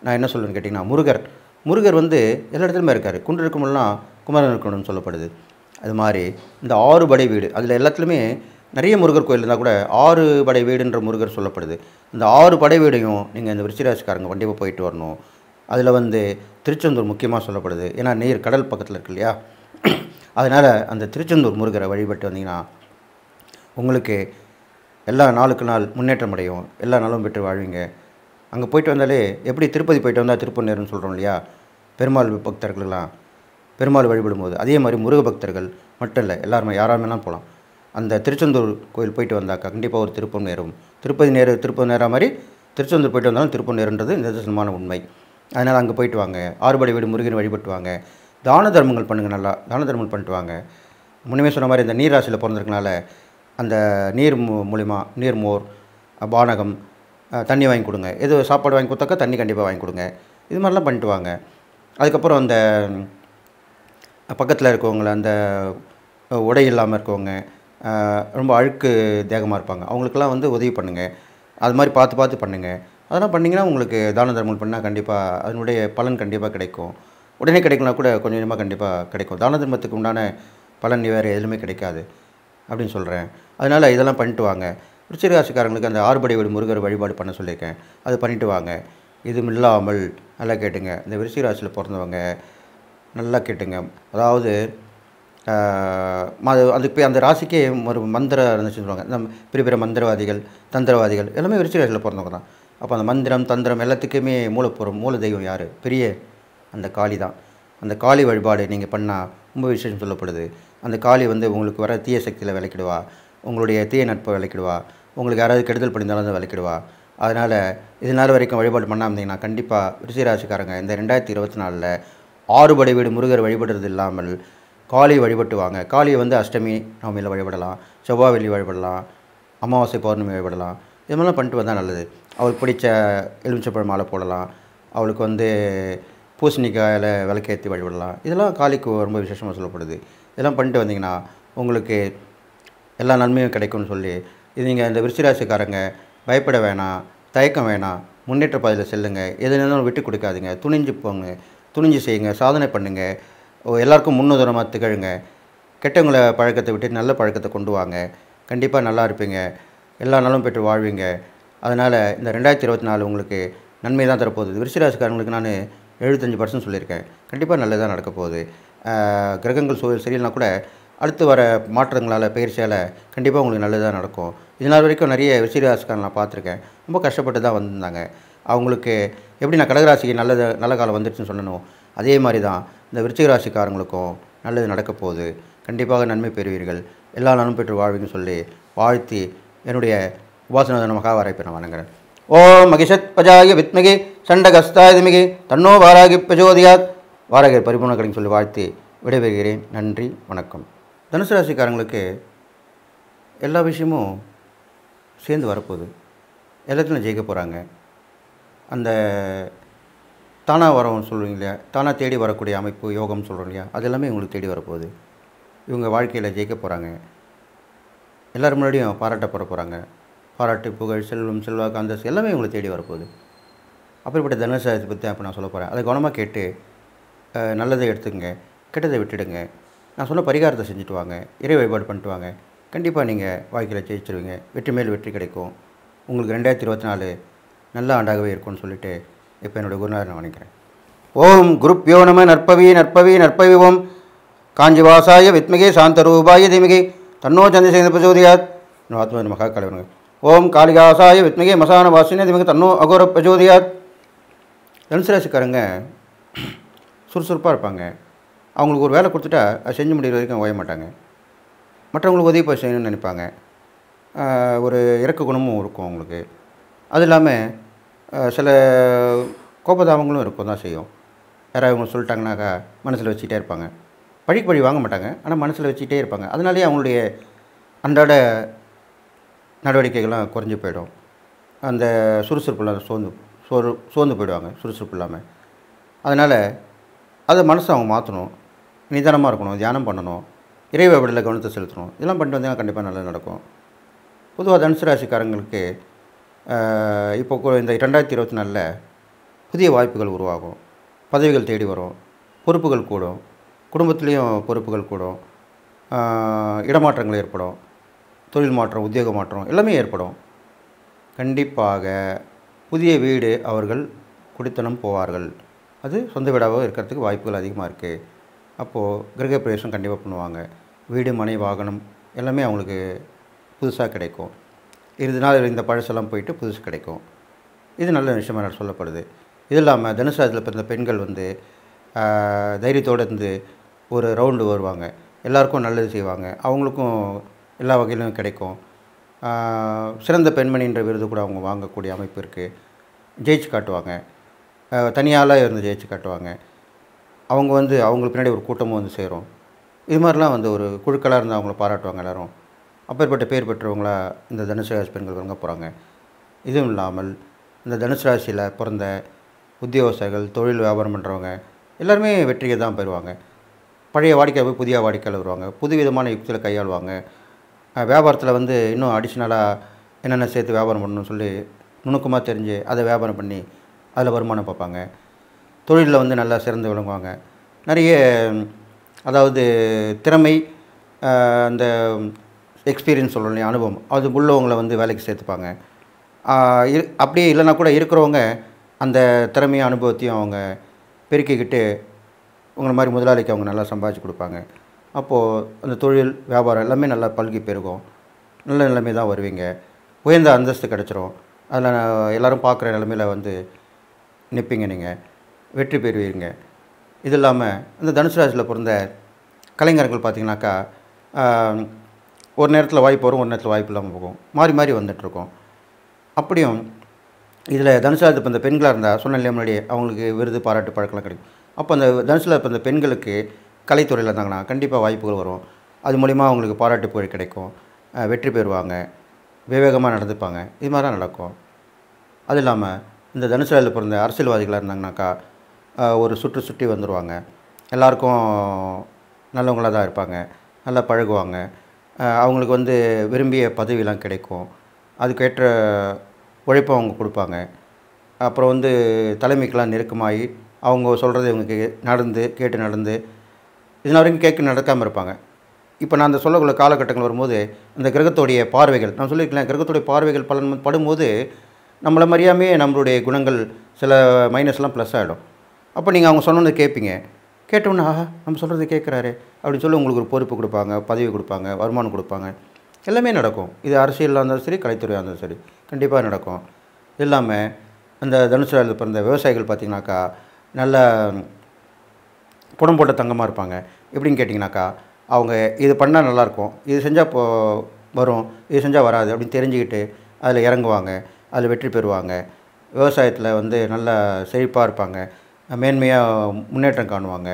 [SPEAKER 1] நான் என்ன சொல்லுவேன்னு கேட்டிங்கன்னா முருகர். முருகர் வந்து எல்லா இடத்துலையுமே இருக்கார். குன்று இருக்கும்போதெல்லாம் குமரன் இருக்கணும்னு சொல்லப்படுது. அது மாதிரி இந்த ஆறு படை வீடு அதில் எல்லாத்துலேயுமே நிறைய முருகர் கோயில் இருந்தால் கூட ஆறு படை வீடுன்ற முருகர் சொல்லப்படுது. இந்த ஆறு படை வீடையும் நீங்கள் இந்த விருச்சிராசிக்காரங்க கண்டிப்பாக போயிட்டு வரணும். அதில் வந்து திருச்செந்தூர் முக்கியமாக சொல்லப்படுது. ஏன்னா நீர் கடல் பக்கத்தில் இருக்கு இல்லையா? அதனால் அந்த திருச்செந்தூர் முருகரை வழிபட்டு வந்தீங்கன்னா உங்களுக்கு எல்லா நாளுக்கு நாள் முன்னேற்றம் அடையும். எல்லா நாளும் பெற்று வாழ்வீங்க. அங்கே போயிட்டு வந்தாலே எப்படி திருப்பதி போயிட்டு வந்தால் திருப்பநேர்னு சொல்கிறோம் இல்லையா? பெருமாள் பக்தர்கள்லாம் பெருமாள் வழிபடும்போது அதே மாதிரி முருக பக்தர்கள் மட்டும் இல்லை எல்லாருமே யாராருமேலாம் போகலாம் அந்த திருச்செந்தூர் கோயில் போயிட்டு வந்தாக்கா கண்டிப்பாக ஒரு திருப்பம் நேரும் திருப்பதி நேரு திருப்பதி நேராக மாதிரி திருச்செந்தூர் போயிட்டு வந்தாலும் திருப்பம் நேருன்றது நிதர்சனமான உண்மை. அதனால் அங்கே போயிட்டு வாங்க. ஆறுபடை வீடு முருகன் வழிபட்டு வாங்க. தான தர்மங்கள் பண்ணுங்கள் நல்லா தான தர்மங்கள் பண்ணிட்டு வாங்க. முன்னமே சொன்ன மாதிரி இந்த நீர் ராசியில் பிறந்திருக்கனால அந்த நீர் மூ- மூலிமா நீர் மோர் பானகம் தண்ணி வாங்கி கொடுங்க. எது சாப்பாடு வாங்கி கொடுத்தாக்கா தண்ணி கண்டிப்பாக வாங்கி கொடுங்க. இது மாதிரிலாம் பண்ணிட்டு வாங்க. அதுக்கப்புறம் அந்த பக்கத்தில் இருக்கவங்கள அந்த உடை இல்லாமல் இருக்கவங்க ரொம்ப அழுக்கு தேகமாக இருப்பாங்க. அவங்களுக்கெல்லாம் வந்து உதவி பண்ணுங்கள் அது மாதிரி பார்த்து பார்த்து பண்ணுங்கள் அதெல்லாம் பண்ணிங்கன்னா உங்களுக்கு தான தர்மங்கள் பண்ணால் கண்டிப்பாக அதனுடைய பலன் கண்டிப்பாக கிடைக்கும். உடனே கிடைக்கலனா கூட கொஞ்சம் கொஞ்சமாக கண்டிப்பாக கிடைக்கும். தான தர்மத்துக்கு உண்டான பலன் வேறு எதுவுமே கிடைக்காது அப்படின்னு சொல்கிறேன் அதனால் இதெல்லாம் பண்ணிட்டு வாங்க. ருச்சிகாசிக்காரங்களுக்கு அந்த ஆறுபடை வீடு முருகர் வழிபாடு பண்ண சொல்லியிருக்கேன். அது பண்ணிட்டு வாங்க. இதுவும் இல்லாமல் நல்லா கேட்டுங்க. இந்த விருச்சிகராசியில் பிறந்தவங்க நல்லா கேட்டுங்க. அதாவது ஆஹ், ம- அது இப்போ அந்த ராசிக்கே ஒரு மந்திர இருந்துச்சுன்னு சொல்லுவாங்க. நம்ம பெரிய பெரிய மந்திரவாதிகள் தந்திரவாதிகள் எல்லாமே விருச்சிகராசியில் பிறந்தவங்க தான். அப்போ அந்த மந்திரம் தந்திரம் எல்லாத்துக்குமே மூலப்பொருள் மூல தெய்வம் யார்? பெரிய அந்த காளி தான். அந்த காளி வழிபாடு நீங்கள் பண்ணால் ரொம்ப விசேஷம் சொல்லப்படுது. அந்த காளி வந்து உங்களுக்கு வர தீய சக்தியில் விளக்கிடுவா. உங்களுடைய தீய நட்பை விளக்கிடுவா. உங்களுக்கு யாராவது கெடுதல் பண்ணியிருந்தாலும் அதை விளக்கிடுவா. அதனால் இது நாள் வரைக்கும் வழிபாடு பண்ணாம இருந்தீங்கன்னா கண்டிப்பாக ரிஷிராசிக்காரங்க இந்த ரெண்டாயிரத்தி இருபத்தி நாலில் ஆறுபடை வீடு முருகர் வழிபடுறது இல்லாமல் காளி வழிபட்டுவாங்க. காளியை வந்து அஷ்டமி நவமியில் வழிபடலாம். செவ்வாய் வெள்ளி வழிபடலாம். அமாவாசை பௌர்ணமி வழிபடலாம். இது மாதிரிலாம் பண்ணிட்டு வந்தால் நல்லது. அவளுக்கு பிடிச்ச எலுமிச்சப்பழ மாலை போடலாம். அவளுக்கு வந்து பூசணிக்காயில் விளக்கேற்றி வழிபடலாம். இதெல்லாம் காளிக்கு ரொம்ப விசேஷமாக சொல்லப்படுது. இதெல்லாம் பண்ணிட்டு வந்தீங்கன்னா உங்களுக்கு எல்லா நன்மையும் கிடைக்கும்னு சொல்லி இது நீங்கள் இந்த விருச்சிராசிக்காரங்க பயப்பட வேணாம் தயக்கம் வேணாம் முன்னேற்ற பாதையில் செல்லுங்க. எது விட்டு கொடுக்காதீங்க. துணிஞ்சு போங்க. துணிஞ்சு செய்யுங்க. சாதனை பண்ணுங்க. ஓ, எல்லாருக்கும் முன்னுதாரணமாக திகழுங்க. கெட்டவங்களை பழக்கத்தை விட்டு நல்ல பழக்கத்தை கொண்டு வாங்க. கண்டிப்பாக நல்லா இருப்பீங்க. எல்லா நாளும் பெற்று வாழ்வீங்க. அதனால் இந்த ரெண்டாயிரத்தி இருபத்தி நாலு உங்களுக்கு நன்மை தான் தரப்போகுது. விருச்சிராசிக்காரங்களுக்கு நான் எழுபத்தஞ்சு பர்சன்ட் சொல்லியிருக்கேன். கண்டிப்பாக நல்லதாக நடக்க போகுது. கிரகங்கள் சூழல் சரியில்லைனா கூட அடுத்து வர மாற்றங்களால் பயிற்சியால் கண்டிப்பாக உங்களுக்கு நல்லதாக நடக்கும். இதனால் வரைக்கும் நிறைய விசிறிராசிக்காரன் நான் பார்த்துருக்கேன். ரொம்ப கஷ்டப்பட்டு தான் வந்திருந்தாங்க. அவங்களுக்கு எப்படி நான் கடகராசிக்கு நல்லது நல்ல காலம் வந்துடுச்சுன்னு சொல்லணும் அதே மாதிரி தான் இந்த விருச்சிகராசிக்காரங்களுக்கும் நல்லது நடக்க போகுது. கண்டிப்பாக நன்மை பெறுவீர்கள். எல்லா நலம் பெற்று வாழ்வீங்கன்னு சொல்லி வாழ்த்தி என்னுடைய உபாசனதன மகாவாரைப்பை நான் வணங்குறேன். ஓம் மகிஷத் பஜாய வித்மகி சண்டகஸ்தாயதுமிகி தன்னோ வாராகி பிரஜோதியாத். வாராகர் பரிபூர்ண கடைன்னு சொல்லி வாழ்த்து விடைபெறுகிறேன். நன்றி வணக்கம். தனுசு ராசிக்காரங்களுக்கு எல்லா விஷயமும் சேர்ந்து வரப்போகுது. எல்லாத்துலையும் ஜெயிக்க போகிறாங்க அந்த தானாக வரவன் சொல்லுவீங்க இல்லையா? தானாக தேடி வரக்கூடிய அமைப்பு யோகம்னு சொல்கிறோம் இல்லையா? அது எல்லாமே உங்களுக்கு தேடி வரப்போகுது. இவங்க வாழ்க்கையில் ஜெயிக்க போகிறாங்க எல்லோரும் முன்னாடியும் பாராட்ட போகிற போகிறாங்க பாராட்டு புகழ் செல்வம் செல்வாக்கு அந்தஸ்து எல்லாமே உங்களை தேடி வரப்போகுது. அப்படிப்பட்ட தனுசாயத்தை பற்றி அப்போ நான் சொல்ல போகிறேன். அதை கவனமாக கேட்டு நல்லதை எடுத்துக்கங்க. கெட்டதை விட்டுடுங்க. நான் சொன்ன பரிகாரத்தை செஞ்சுட்டு வாங்க. இறை வழிபாடு பண்ணிட்டு வாங்க. கண்டிப்பாக நீங்கள் வாழ்க்கையில் ஜெயிச்சிருவீங்க. வெற்றி மேல் வெற்றி கிடைக்கும். உங்களுக்கு ரெண்டாயிரத்தி இருபத்தி நாலு நல்ல ஆண்டாகவே இருக்கும்னு சொல்லிட்டு இப்போ என்னோடய குருநாதர் நான் வணங்குறேன். ஓம் குருப்யோ நம நற்பவி நற்பவி நற்பவி ஓம். காஞ்சிவாசாய வித்மகே சாந்தரூபாய தீமகே. தன்னோ சந்திரசேகர பிரச்சோதியாத் ஆத்மா மகா கலைவனுங்க ஓம் காளிகாசாய வித்மகே மசான வாசினே தீமகே. தன்னோ அகோர பிரச்சோதியாத் தனுசு ராசிக்காரங்க சுறுசுறுப்பாக இருப்பாங்க. அவங்களுக்கு ஒரு வேலை கொடுத்துட்டா அதை செஞ்சு முடிகிற வரைக்கும் ஓய மாட்டாங்க. மற்றவங்களுக்கு உதவி போய் செய்யணும்னு நினைப்பாங்க. ஒரு இறக்க குணமும் இருக்கும் அவங்களுக்கு. அது இல்லாமல் சில கோபதாபங்களும் இருக்கும் தான் செய்யும். யாராவது இவங்க சொல்லிட்டாங்கனாக்கா மனசில் வச்சுக்கிட்டே இருப்பாங்க. பழிக்கு பழி வாங்க மாட்டாங்க. ஆனால் மனசில் வச்சுக்கிட்டே இருப்பாங்க. அதனாலேயே அவங்களுடைய அன்றாட நடவடிக்கைகள்லாம் குறைஞ்சி போயிடும். அந்த சுறுசுறுப்பு சோர்ந்து சோறு சோர்ந்து போயிடுவாங்க சுறுசுறுப்பு இல்லாமல் அதனால் அதை மனசை அவங்க மாற்றணும் நிதானமாக இருக்கணும் தியானம் பண்ணணும். இறை வழிபாடில் கவனத்தை செலுத்தணும். இதெல்லாம் பண்ணிட்டு வந்தீங்கன்னா கண்டிப்பாக நல்லது நடக்கும். பொதுவாக தனுசு ராசிக்காரங்களுக்கு இப்போ இந்த ரெண்டாயிரத்தி இருபத்தி நாலில் புதிய வாய்ப்புகள் உருவாகும். பதவிகள் தேடி வரும். பொறுப்புகள் கூடும். குடும்பத்துலேயும் பொறுப்புகள் கூடும். இடமாற்றங்கள் ஏற்படும். தொழில் மாற்றம் உத்தியோக மாற்றம் எல்லாமே ஏற்படும். கண்டிப்பாக புதிய வீடு அவர்கள் குடித்தனம் போவார்கள். அது சொந்த வீடாகவும் இருக்கிறதுக்கு வாய்ப்புகள் அதிகமாக இருக்குது அப்போது கிரகப்பிரவேசம் கண்டிப்பாக பண்ணுவாங்க. வீடு மனை வாகனம் எல்லாமே அவங்களுக்கு புதுசாக கிடைக்கும். இறுதி நாள் இந்த பழசெல்லாம் போயிட்டு புதுசு கிடைக்கும். இது நல்ல விஷயமாக சொல்லப்படுது. இது இல்லாமல் தனுசாரத்தில் பிறந்த பெண்கள் வந்து தைரியத்தோடு இருந்து ஒரு ரவுண்டு வருவாங்க. எல்லாருக்கும் நல்லது செய்வாங்க. அவங்களுக்கும் எல்லா வகையிலும் கிடைக்கும். சிறந்த பெண்மணின்ற விருது கூட அவங்க வாங்கக்கூடிய அமைப்பு இருக்குது ஜெயிச்சு காட்டுவாங்க. தனியாளாக இருந்து ஜெயிச்சு காட்டுவாங்க. அவங்க வந்து அவங்களுக்கு பின்னாடி ஒரு கூட்டமும் வந்து சேரும். இது மாதிரிலாம் வந்து ஒரு குழுக்களாக இருந்து அவங்கள பாராட்டுவாங்க எல்லோரும். அப்பேற்பட்ட பேர் பெற்றவங்களா இந்த தனுசு ராசி பெண்கள் வாங்க போகிறாங்க இதுவும் இல்லாமல் இந்த தனுசு ராசியில் பிறந்த உத்தியோகஸ்தர்கள் தொழில் வியாபாரம் பண்ணுறவங்க எல்லாருமே வெற்றியை தான் பெறுவாங்க பழைய வாடிக்கையாக போய் புதிய வாடிக்கையில் வருவாங்க. புது விதமான யுக்தியில் கையாளுவாங்க. வியாபாரத்தில் வந்து இன்னும் அடிஷ்னலாக என்னென்ன சேர்த்து வியாபாரம் பண்ணணும்னு சொல்லி நுணுக்கமாக தெரிஞ்சு அதை வியாபாரம் பண்ணி அதில் வருமானம் பார்ப்பாங்க. தொழிலில் வந்து நல்லா சிறந்து விளங்குவாங்க. நிறைய அதாவது திறமை அந்த எக்ஸ்பீரியன்ஸ் சொல்லணும் இல்லையா அனுபவம் அது உள்ளவங்களை வந்து வேலைக்கு சேர்த்துப்பாங்க. இரு அப்படியே இல்லைன்னா கூட இருக்கிறவங்க அந்த திறமையும் அனுபவத்தையும் அவங்க பெருக்கிக்கிட்டு உங்களை மாதிரி முதலாளிக்கு அவங்க நல்லா சம்பாதிச்சு கொடுப்பாங்க. அப்போது அந்த தொழில் வியாபாரம் எல்லாமே நல்லா பல்கி பெருகும். நல்ல நிலைமை தான் வருவீங்க. உயர்ந்த அந்தஸ்து கிடச்சிரும். அதில் எல்லோரும் பார்க்குற நிலமையில் வந்து நிற்பீங்க நீங்கள் வெற்றி பெறுவீங்க. இது இல்லாமல் இந்த தனுசு ராசியில் பிறந்த கலைஞர்கள் பார்த்திங்கனாக்கா ஒரு நேரத்தில் வாய்ப்பு வரும் ஒரு நேரத்தில் வாய்ப்பு இல்லாமல் போகும். மாறி மாறி வந்துட்டுருக்கோம். அப்படியும் இதில் தனுசுராஜ் இப்போ இந்த பெண்களாக இருந்தால் சொன்ன இல்லையா முன்னாடி அவங்களுக்கு விருது பாராட்டு பழக்கம்லாம் கிடைக்கும். அப்போ அந்த தனுசுராஜ் இப்போ இந்த பெண்களுக்கு கலைத்துறையில் இருந்தாங்கன்னா கண்டிப்பாக வாய்ப்புகள் வரும். அது மூலிமா அவங்களுக்கு பாராட்டு புகழ் கிடைக்கும். வெற்றி பெறுவாங்க. விவேகமாக நடந்துப்பாங்க. இது மாதிரி தான் நடக்கும். அது இல்லாமல் இந்த தனுசு பிறந்த அரசியல்வாதிகளாக இருந்தாங்கனாக்கா ஒரு சுற்று சுற்றி வந்துடுவாங்க எல்லாருக்கும் நல்லவங்களாக தான் இருப்பாங்க. நல்லா பழகுவாங்க. அவங்களுக்கு வந்து விரும்பிய பதவியெலாம் கிடைக்கும். அதுக்கேற்ற உழைப்பை அவங்க கொடுப்பாங்க. அப்புறம் வந்து தலைமைக்கெலாம் நெருக்கமாகி அவங்க சொல்கிறது இவங்க கே நடந்து கேட்டு நடந்து இதனால் வரைக்கும் கேட்க நடக்காமல் இருப்பாங்க. இப்போ நான் அந்த சொல்லக்குள்ள காலகட்டங்கள் வரும்போது இந்த கிரகத்தோடைய பார்வைகள் நான் சொல்லியிருக்கேன் கிரகத்துடைய பார்வைகள் பலன் படும்போது நம்மளை மாதிரியாமே நம்மளுடைய குணங்கள் சில மைனஸ்லாம் ப்ளஸ் ஆகிடும் அப்போ நீங்கள் அவங்க சொன்னது கேட்பீங்க கேட்டோன்னே ஆஹா நம்ம சொல்கிறது கேட்குறாரு அப்படின்னு சொல்லி உங்களுக்கு ஒரு பொறுப்பு கொடுப்பாங்க பதவி கொடுப்பாங்க வருமானம் கொடுப்பாங்க. எல்லாமே நடக்கும். இது அரசியலாக இருந்தாலும் சரி கலைத்துறையாக இருந்தாலும் சரி கண்டிப்பாக நடக்கும். இல்லாமல் அந்த தனுசு பிறந்த விவசாயிகள் பார்த்திங்கனாக்கா நல்ல புடம் போட்ட தங்கமாக இருப்பாங்க. எப்படின்னு கேட்டிங்கனாக்கா அவங்க இது பண்ணால் நல்லாயிருக்கும் இது செஞ்சால் இப்போ வரும் இது செஞ்சால் வராது அப்படின்னு தெரிஞ்சுக்கிட்டு அதில் இறங்குவாங்க அதில் வெற்றி பெறுவாங்க. விவசாயத்தில் வந்து நல்லா செழிப்பாக இருப்பாங்க மேன்மையாக முன்னேற்றம் காணுவாங்க.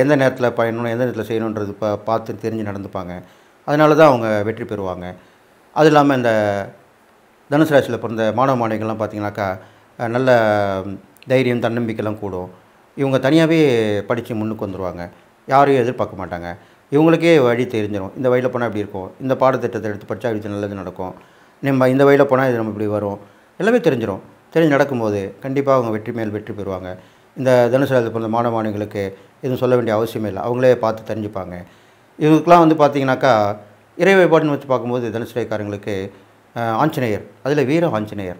[SPEAKER 1] எந்த நேரத்தில் பயணணும் எந்த நேரத்தில் செய்யணுன்றது பா பார்த்து தெரிஞ்சு நடந்துப்பாங்க. அதனால தான் அவங்க வெற்றி பெறுவாங்க. அது இல்லாமல் இந்த தனுசு ராசியில் பிறந்த மாணவ மாணவிகள்லாம் பார்த்தீங்கன்னாக்கா நல்ல தைரியம் தன்னம்பிக்கைலாம் கூடும். இவங்க தனியாகவே படித்து முன்னுக்கு வந்துடுவாங்க யாரையும் எதிர்பார்க்க மாட்டாங்க. இவங்களுக்கே வழி தெரிஞ்சிடும் இந்த வழியில் போனால் இப்படி இருக்கும். இந்த பாடத்திட்டத்தை எடுத்து படித்தா இது நல்லது நடக்கும். நம்ம இந்த வழியில் போனால் இது நம்ம இப்படி வரும். எல்லாமே தெரிஞ்சிடும் தெரிஞ்சு நடக்கும்போது கண்டிப்பாக அவங்க வெற்றி மேல் வெற்றி பெறுவாங்க. இந்த தனுசு ராசியில் பிறந்த மாணவ மாணவிகளுக்கு எதுவும் சொல்ல வேண்டிய அவசியமே இல்லை. அவங்களே பார்த்து தெரிஞ்சுப்பாங்க. இவங்களுக்குலாம் வந்து பார்த்தீங்கன்னாக்கா இறை வழிபாடுன்னு வச்சு பார்க்கும்போது தனுசு ஆஞ்சநேயர். அதில் வீர ஆஞ்சநேயர்.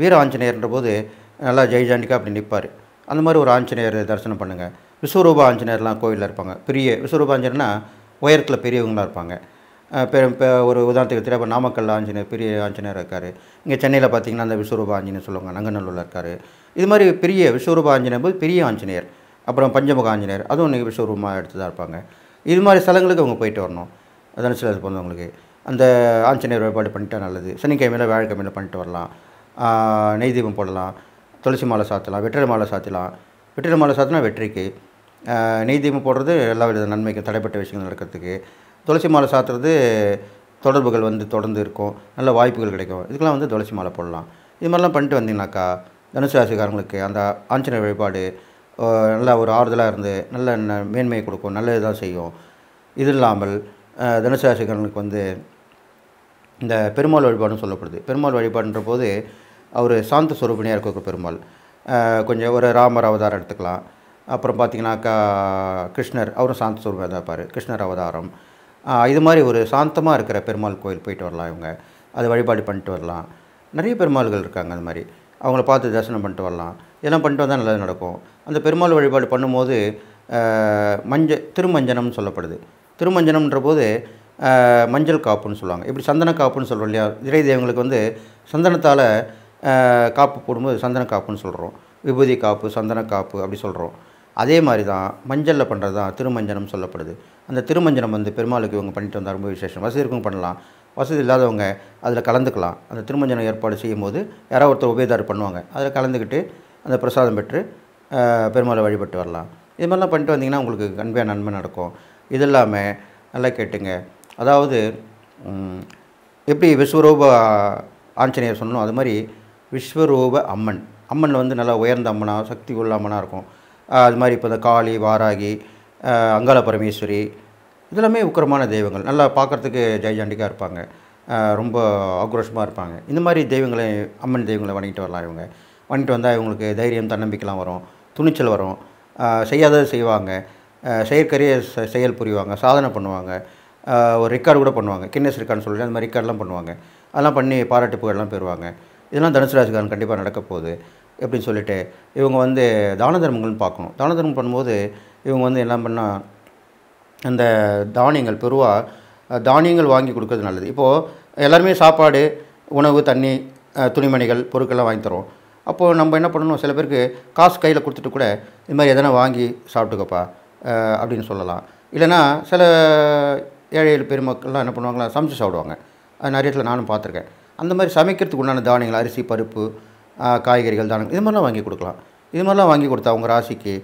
[SPEAKER 1] வீர ஆஞ்சநேயர்ன்ற போது நல்லா ஜெய்ஜாண்டிக்காக அப்படி நிற்பார் அந்த மாதிரி ஒரு ஆஞ்சநேயர் தரிசனம் பண்ணுங்கள் விஸ்வரூப ஆஞ்சநேயர்லாம் கோயிலில் இருப்பாங்க. பெரிய விஸ்வரூப ஆஞ்சநேயர்னா உயரத்தில் பெரியவங்களாக இருப்பாங்க. அஹ் ஒரு உதாரணத்துக்கு தெரியாது இப்போ நாமக்கல் ஆஞ்சநேயர் பெரிய ஆஞ்சநேயர் இருக்கார். இங்கே சென்னையில் பார்த்தீங்கன்னா அந்த விஸ்வரூப ஆஞ்சநேயர் சொல்லுவாங்க நங்கநல்லூரில் இருக்கார். இது மாதிரி பெரிய விஸ்வரூப ஆஞ்சநேயர் போது பெரிய ஆஞ்சநேயர் அப்புறம் பஞ்சமுக ஆஞ்சநேயர் அதுவும் இன்றைக்கி விஸ்வரூபமாக எடுத்து தான் இருப்பாங்க. இது மாதிரி ஸ்தலங்களுக்கு அவங்க போயிட்டு வரணும். தனுசு இது பண்ணவங்களுக்கு அந்த ஆஞ்சநேயர் வழிபாடு பண்ணிட்டா நல்லது. சனிக்கிழமையில் வியாழக்கிழமையில் பண்ணிட்டு வரலாம். நெய்தீபம் நெய் தீபம் போடலாம். துளசி மாலை சாத்தலாம் வெற்றிலை மாலை சாத்தலாம். வெற்றிலை மாலை சாத்தினா வெற்றிக்கு. ஆஹ் நெய் தீபம் போடுறது எல்லா வித நன்மைக்கும் தடைப்பட்ட விஷயங்கள் நடக்கிறதுக்கு. துளசி மாலை சாத்துறது தொடர்புகள் வந்து தொடர்ந்து இருக்கும். நல்ல வாய்ப்புகள் கிடைக்கும். இதுக்கெல்லாம் வந்து துளசி மாலை போடலாம். இது மாதிரிலாம் பண்ணிட்டு வந்தீங்கன்னாக்கா தனுசு ராசிக்காரங்களுக்கு அந்த ஆஞ்சநேயர் வழிபாடு நல்லா நல்ல ஒரு ஆறுதலாக இருந்து நல்ல ந- மேன்மையை கொடுக்கும். நல்ல இதாக செய்யும். இது இல்லாமல் தனுசு ராசிக்காரங்களுக்கு வந்து இந்த பெருமாள் வழிபாடுன்னு சொல்லப்படுது. பெருமாள் வழிபாடுன்ற போது அவர் சாந்த சுரூபினியாக இருக்க பெருமாள். கொஞ்சம் ஒரு ராமர் அவதாரம் எடுத்துக்கலாம். அப்புறம் பார்த்தீங்கன்னாக்கா கிருஷ்ணர் அவரும் சாந்த சுரூபியாக தான் இருப்பார். கிருஷ்ணர் அவதாரம். இது மாதிரி ஒரு சாந்தமாக இருக்கிற பெருமாள் கோயில் போயிட்டு வரலாம் இவங்க. அது வழிபாடு பண்ணிட்டு வரலாம். நிறைய பெருமாள்கள் இருக்காங்க அந்த மாதிரி. அவங்கள பார்த்து தரிசனம் பண்ணிட்டு வரலாம். இதெல்லாம் பண்ணிட்டு வந்தால் நல்லது நடக்கும். அந்த பெருமாள் வழிபாடு பண்ணும்போது மஞ்ச திருமஞ்சனம்னு சொல்லப்படுது. திருமஞ்சனம்ன்ற போது மஞ்சள் காப்புன்னு சொல்லுவாங்க. இப்படி சந்தன காப்புன்னு சொல்கிறோம் இல்லையா? இறை தெய்வங்களுக்கு வந்து சந்தனத்தால் காப்பு போடும்போது சந்தன காப்புன்னு சொல்கிறோம் விபூதி காப்பு சந்தன காப்பு அப்படி சொல்கிறோம் அதே மாதிரி தான் மஞ்சளில் பண்ணுறது தான் திருமஞ்சனம் சொல்லப்படுது. அந்த திருமஞ்சனம் வந்து பெருமாளுக்கு இவங்க பண்ணிட்டு வந்தால் ரொம்ப விசேஷம். வசதி இருக்கும் பண்ணலாம். வசதி இல்லாதவங்க அதில் கலந்துக்கலாம். அந்த திருமஞ்சனம் ஏற்பாடு செய்யும் போது யாராவது ஒருத்தர் உபயதார் பண்ணுவாங்க. அதில் கலந்துக்கிட்டு அந்த பிரசாதம் பெற்று பெருமாளை வழிபட்டு வரலாம். இது மாதிரிலாம் பண்ணிட்டு வந்தீங்கன்னா உங்களுக்கு கண்மையாக நன்மை நடக்கும். இது இல்லாமல் நல்லா கேட்டுங்க. அதாவது எப்படி விஸ்வரூப ஆஞ்சநேயர் சொன்னோம் அது மாதிரி விஸ்வரூப அம்மன். அம்மன் வந்து நல்லா உயர்ந்த அம்மனாக சக்தி உள்ள அம்மனாக இருக்கும். அது மாதிரி இப்போ இந்த காளி வாராகி ஆஹ் அங்காள பரமேஸ்வரி இதெல்லாமே உக்கிரமான தெய்வங்கள். நல்லா பார்க்குறதுக்கு ஜெயஜாண்டிக்காக இருப்பாங்க. ரொம்ப ஆக்ரோஷமாக இருப்பாங்க. இந்த மாதிரி தெய்வங்களை அம்மன் தெய்வங்களை வணங்கிட்டு வரலாம் இவங்க. வணங்கிட்டு வந்தால் இவங்களுக்கு தைரியம் தன்னம்பிக்கைலாம் வரும் துணிச்சல் வரும். செய்யாதது செய்வாங்க. செயற்கரிய செ- செயல் புரிவாங்க சாதனை பண்ணுவாங்க. ஒரு ரெக்கார்டு கூட பண்ணுவாங்க. கின்னஸ் ரெக்கார்டுன்னு சொல்லிட்டு அந்த மாதிரி ரெக்கார்டெலாம் பண்ணுவாங்க. அதெல்லாம் பண்ணி பாராட்டு புகழெல்லாம் பெறுவாங்க. இதெல்லாம் தனுசு ராசிக்காரன் கண்டிப்பாக நடக்க போகுது எப்படின்னு சொல்லிட்டு இவங்க வந்து தான தர்மங்கள்னு பார்க்கணும். தான தர்மம் பண்ணும்போது இவங்க வந்து என்ன பண்ணால் அந்த தானியங்கள் பெருவாக தானியங்கள் வாங்கி கொடுக்கறது நல்லது. இப்போது எல்லாருமே சாப்பாடு உணவு தண்ணி துணிமணிகள் பொருட்கள்லாம் வாங்கி தரோம் அப்போது நம்ம என்ன பண்ணணும் சில பேருக்கு காசு கையில் கொடுத்துட்டு கூட இது மாதிரி எதனா வாங்கி சாப்பிட்டுக்கப்பா அப்படின்னு சொல்லலாம். இல்லைன்னா சில ஏழை ஏழு பெருமக்கள்லாம் என்ன பண்ணுவாங்களா சமைச்சு சாப்பிடுவாங்க. அது நிறைய இடத்துல நானும் பார்த்துருக்கேன். அந்த மாதிரி சமைக்கிறதுக்கு உண்டான தானியங்கள் அரிசி பருப்பு காய்கறிகள் தானியங்கள் இது மாதிரிலாம் வாங்கி கொடுக்கலாம். இது மாதிரிலாம் வாங்கி கொடுத்தா அவங்க ராசிக்கு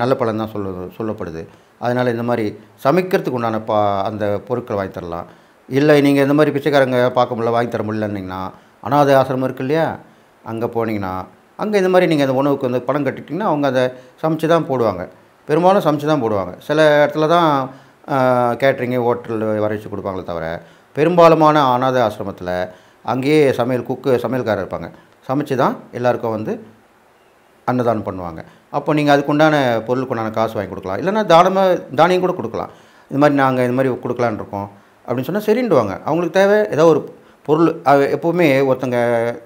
[SPEAKER 1] நல்ல பலன் தான் சொல்ல சொல்லப்படுது. அதனால் இந்த மாதிரி சமைக்கிறதுக்கு உண்டான பா அந்த பொருட்கள் வாங்கி தரலாம். இல்லை நீங்கள் இந்த மாதிரி பிச்சைக்காரங்க பார்க்க முடியல வாங்கி தர முடியலன்னீங்கன்னா அனாதை ஆசிரமம் இருக்கு இல்லையா? அங்கே போனீங்கன்னா அங்கே இந்த மாதிரி நீங்கள் அந்த உணவுக்கு வந்து பணம் கட்டிட்டிங்கன்னா அவங்க அதை சமைச்சு தான் போடுவாங்க. பெரும்பாலும் சமைச்சு தான் போடுவாங்க. சில இடத்துல தான் கேட்ரிங்கு ஹோட்டலில் வர வச்சு கொடுப்பாங்களே தவிர பெரும்பாலுமான அனாதை ஆசிரமத்தில் அங்கேயே சமையல் குக்கு சமையல்காரர் இருப்பாங்க. சமைச்சு தான் எல்லாருக்கும் வந்து அன்னதானம் பண்ணுவாங்க. அப்போ நீங்கள் அதுக்குண்டான பொருளுக்குண்டான காசு வாங்கி கொடுக்கலாம். இல்லைன்னா தானமாக தானியம் கூட கொடுக்கலாம். இது மாதிரி நாங்கள் இது மாதிரி கொடுக்கலான்னு இருக்கோம். அப்படின்னு சொன்னால் சரிண்டுவாங்க அவங்களுக்கு தேவை ஏதோ ஒரு பொருள் அது எப்போவுமே ஒருத்தங்க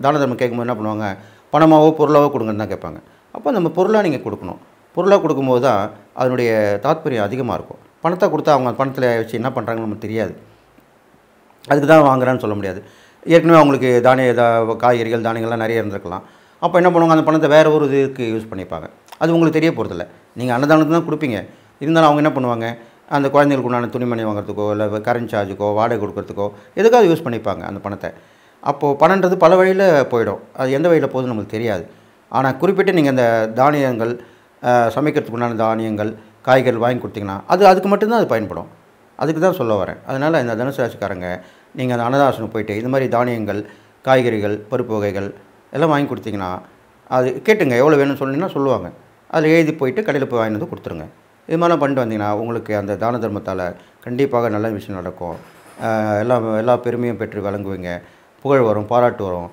[SPEAKER 1] தான தர்மம் கேட்கும்போது என்ன பண்ணுவாங்க? பணமாவோ பொருளாவோ கொடுங்கன்னு தான் கேட்பாங்க. அப்போ நம்ம பொருளாக நீங்கள் கொடுக்கணும். பொருளாக கொடுக்கும்போது தான் அதனுடைய தாத்பரியம் அதிகமாக இருக்கும். பணத்தை கொடுத்தா அவங்க பணத்தில் வச்சு என்ன பண்ணுறாங்கன்னு நமக்கு தெரியாது. அதுக்கு தான் வாங்குறான்னு சொல்ல முடியாது. ஏற்கனவே அவங்களுக்கு தானிய காய்கறிகள் தானியங்கள்லாம் நிறைய இருந்திருக்கலாம். அப்போ என்ன பண்ணுவாங்க? அந்த பணத்தை வேறு ஒரு இதுக்கு யூஸ் பண்ணிப்பாங்க. அது உங்களுக்கு தெரிய போகிறதில்ல நீங்கள் அன்னதானத்தை தான் கொடுப்பீங்க. இருந்தாலும் அவங்க என்ன பண்ணுவாங்க? அந்த குழந்தைகளுக்கு உண்டான துணிமணி வாங்குறதுக்கோ இல்லை கரண்ட் சார்ஜுக்கோ வாடகை கொடுக்கறதுக்கோ எதுக்காவது யூஸ் பண்ணிப்பாங்க அந்த பணத்தை. அப்போது பணன்றது பல வழியில் போயிடும். அது எந்த வழியில் போகுதுன்னு நமக்கு தெரியாது. ஆனால் குறிப்பிட்டு நீங்கள் அந்த தானியங்கள் சமைக்கிறதுக்கு உண்டான தானியங்கள் காய்கறிகள் வாங்கி கொடுத்தீங்கன்னா அது அதுக்கு மட்டும்தான் அது பயன்படும். அதுக்கு தான் சொல்ல வரேன். அதனால் இந்த தனுசு ராசிக்காரங்க நீங்கள் அந்த அன்னதாசனம் போயிட்டு இது மாதிரி தானியங்கள் காய்கறிகள் பருப்பு வகைகள் எல்லாம் வாங்கி கொடுத்தீங்கன்னா அது கேட்டுங்க எவ்வளோ வேணும்னு சொன்னீங்கன்னா சொல்லுவாங்க. அதில் எழுதி போயிட்டு கடையில் போய் வாங்கிட்டு வந்து கொடுத்துருங்க. இது மாதிரிலாம் பண்ணிட்டு வந்தீங்கன்னா உங்களுக்கு அந்த தான தர்மத்தால் கண்டிப்பாக நல்ல விஷயம் நடக்கும். எல்லாம் எல்லா எல்லா பெருமையும் பெற்று வழங்குவீங்க புகழ் வரும் பாராட்டு வரும்.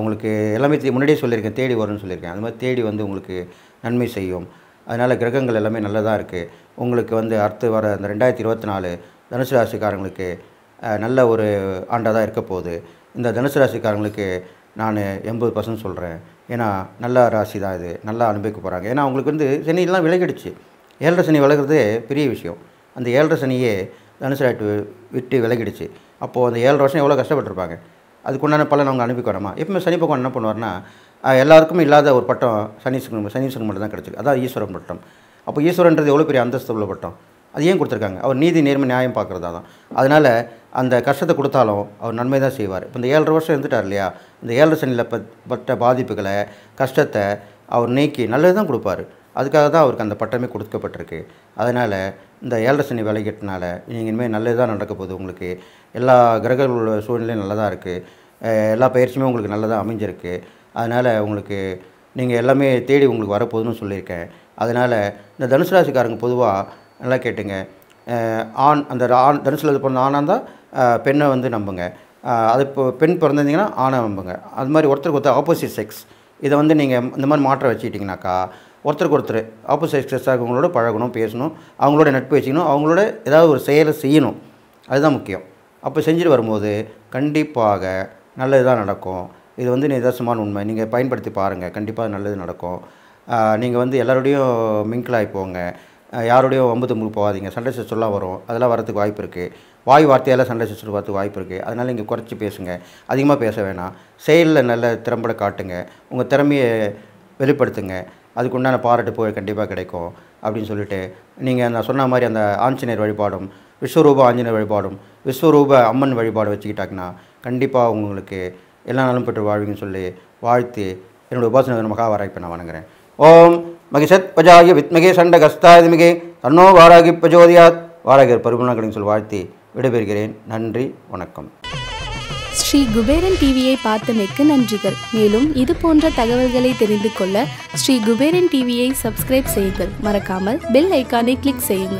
[SPEAKER 1] உங்களுக்கு எல்லாமே முன்னாடியே சொல்லியிருக்கேன் தேடி வரும்னு சொல்லியிருக்கேன். அந்த மாதிரி தேடி வந்து உங்களுக்கு நன்மை செய்யும். அதனால் கிரகங்கள் எல்லாமே நல்லதாக இருக்குது உங்களுக்கு வந்து அடுத்து வர அந்த ரெண்டாயிரத்தி இருபத்தி நாலு தனுசு ராசிக்காரங்களுக்கு நல்ல ஒரு ஆண்டாக தான் இருக்க போகுது. இந்த தனுசு ராசிக்காரங்களுக்கு நான் எண்பது பர்சன்ட் சொல்கிறேன் ஏன்னா நல்ல ராசி தான் இது. நல்லா அனுபவிக்க போகிறாங்க ஏன்னா அவங்களுக்கு வந்து சனியெல்லாம் விலகிடுச்சு. ஏழரை சனி விலகுறதே பெரிய விஷயம். அந்த ஏழரை சனியே தனுசு ராட்டு விட்டு விலகிடுச்சு. அப்போது அந்த ஏழரை வருஷம் எவ்வளோ கஷ்டப்பட்டுருப்பாங்க. அதுக்குண்டான பலன் அவங்க அனுப்பி வரமா எப்பவுமே சனி பகவான் என்ன பண்ணுவார்னா எல்லாருக்கும் இல்லாத ஒரு பட்டம் சனீஸ்வரன் சனீஸ்வரன் மட்டும் தான் கிடச்சிருக்கு. அதான் ஈஸ்வரன் பட்டம். அப்போ ஈஸ்வரன்றது எவ்வளோ பெரிய அந்தஸ்து உள்ள பட்டம்? அது ஏன் கொடுத்துருக்காங்க? அவர் நீதி நேர்மை நியாயம் பார்க்குறதா தான். அதனால் அந்த கஷ்டத்தை கொடுத்தாலும் அவர் நன்மை தான் செய்வார். இப்போ இந்த ஏழரை வருஷம் இருந்துட்டார் இல்லையா? இந்த ஏழரை சனியில் பட்ட பாதிப்புகளை கஷ்டத்தை அவர் நீக்கி நல்லது தான் கொடுப்பாரு. அதுக்காக தான் அவருக்கு அந்த பட்டமே கொடுக்கப்பட்டிருக்கு. அதனால் இந்த ஏழரை சனி விலகிட்டனால நீங்கள் இனிமேல் நல்லது தான் நடக்க போகுது உங்களுக்கு. எல்லா கிரகங்களோட சூழ்நிலையும் நல்லதாக இருக்குது எல்லா பயிற்சியுமே உங்களுக்கு நல்லதாக அமைஞ்சிருக்கு. அதனால் உங்களுக்கு நீங்கள் எல்லாமே தேடி உங்களுக்கு வரப்போகுதுன்னு சொல்லியிருக்கேன். அதனால் இந்த தனுசு ராசிக்காரங்க பொதுவாக நல்லா கேட்டுங்க. ஆண் அந்த ஆண் தனுசில் பிறந்த ஆணாக இருந்தால் பெண்ணை வந்து நம்புங்க. அது இப்போ பெண் பிறந்திருந்தீங்கன்னா ஆணை நம்புங்க. அது மாதிரி ஒருத்தருக்கு ஒருத்தர் ஆப்போசிட் செக்ஸ் இதை வந்து நீங்கள் இந்த மாதிரி மாற்றம் வச்சுக்கிட்டிங்கனாக்கா ஒருத்தருக்கு ஒருத்தர் ஆப்போசிட் செக்ஸாக இருக்கவங்களோட பழகணும் பேசணும் அவங்களோட நட்பு வச்சுக்கணும் அவங்களோட ஏதாவது ஒரு செயலை செய்யணும். அதுதான் முக்கியம். அப்போ செஞ்சுட்டு வரும்போது கண்டிப்பாக நல்லது தான் நடக்கும். இது வந்து நிதர்சனமான உண்மை. நீங்கள் பயன்படுத்தி பாருங்கள் கண்டிப்பாக நல்லது நடக்கும். நீங்கள் வந்து எல்லோருடையும் மிங்கிள் ஆகி போங்க. ஆஹ் யாரோடையும் வம்பு போகாதீங்க. சண்டை சச்சரவுலாம் வரும். அதெல்லாம் வரதுக்கு வாய்ப்பு இருக்குது வாய் வார்த்தையால் சண்டை சச்சரவு வரதுக்கு வாய்ப்பு இருக்குது அதனால் நீங்கள் குறைச்சி பேசுங்க. அதிகமாக பேச வேணாம். செயலில் நல்ல திறம்பட காட்டுங்க. உங்கள் திறமையை வெளிப்படுத்துங்க. அதுக்கு உண்டான பாராட்டு புகழ் கண்டிப்பாக கிடைக்கும் அப்படின்னு சொல்லிட்டு நீங்கள் நான் சொன்ன மாதிரி அந்த ஆஞ்சநேயர் வழிபாடும் விஸ்வரூப ஆஞ்சநேயர் வழிபாடும் விஸ்வரூப அம்மன் வழிபாடு வச்சுக்கிட்டாங்கன்னா கண்டிப்பாக உங்களுக்கு எல்லா நாளும் பெற்று வாழ்வீங்கன்னு சொல்லி வாழ்த்து என்னோட மகா வரைப்பை நான் வணங்குறேன். ஓம் மகிஷத் பஜாய வித்மகே சண்ட கஸ்தாதிமிகே தன்னோ வாராகி பஜோதியாத் வாராகியர் பரிபூர்ணங்களின் சொல் வாழ்த்தி விடைபெறுகிறேன். நன்றி வணக்கம்.
[SPEAKER 2] ஸ்ரீ குபேரன் டிவியை பார்த்தமைக்கு நன்றிகள். மேலும் இது போன்ற தகவல்களை தெரிந்து கொள்ள ஸ்ரீ குபேரன் டிவியை சப்ஸ்கிரைப் செய்யுங்கள். மறக்காமல் பெல் ஐக்கானை கிளிக் செய்யுங்கள்.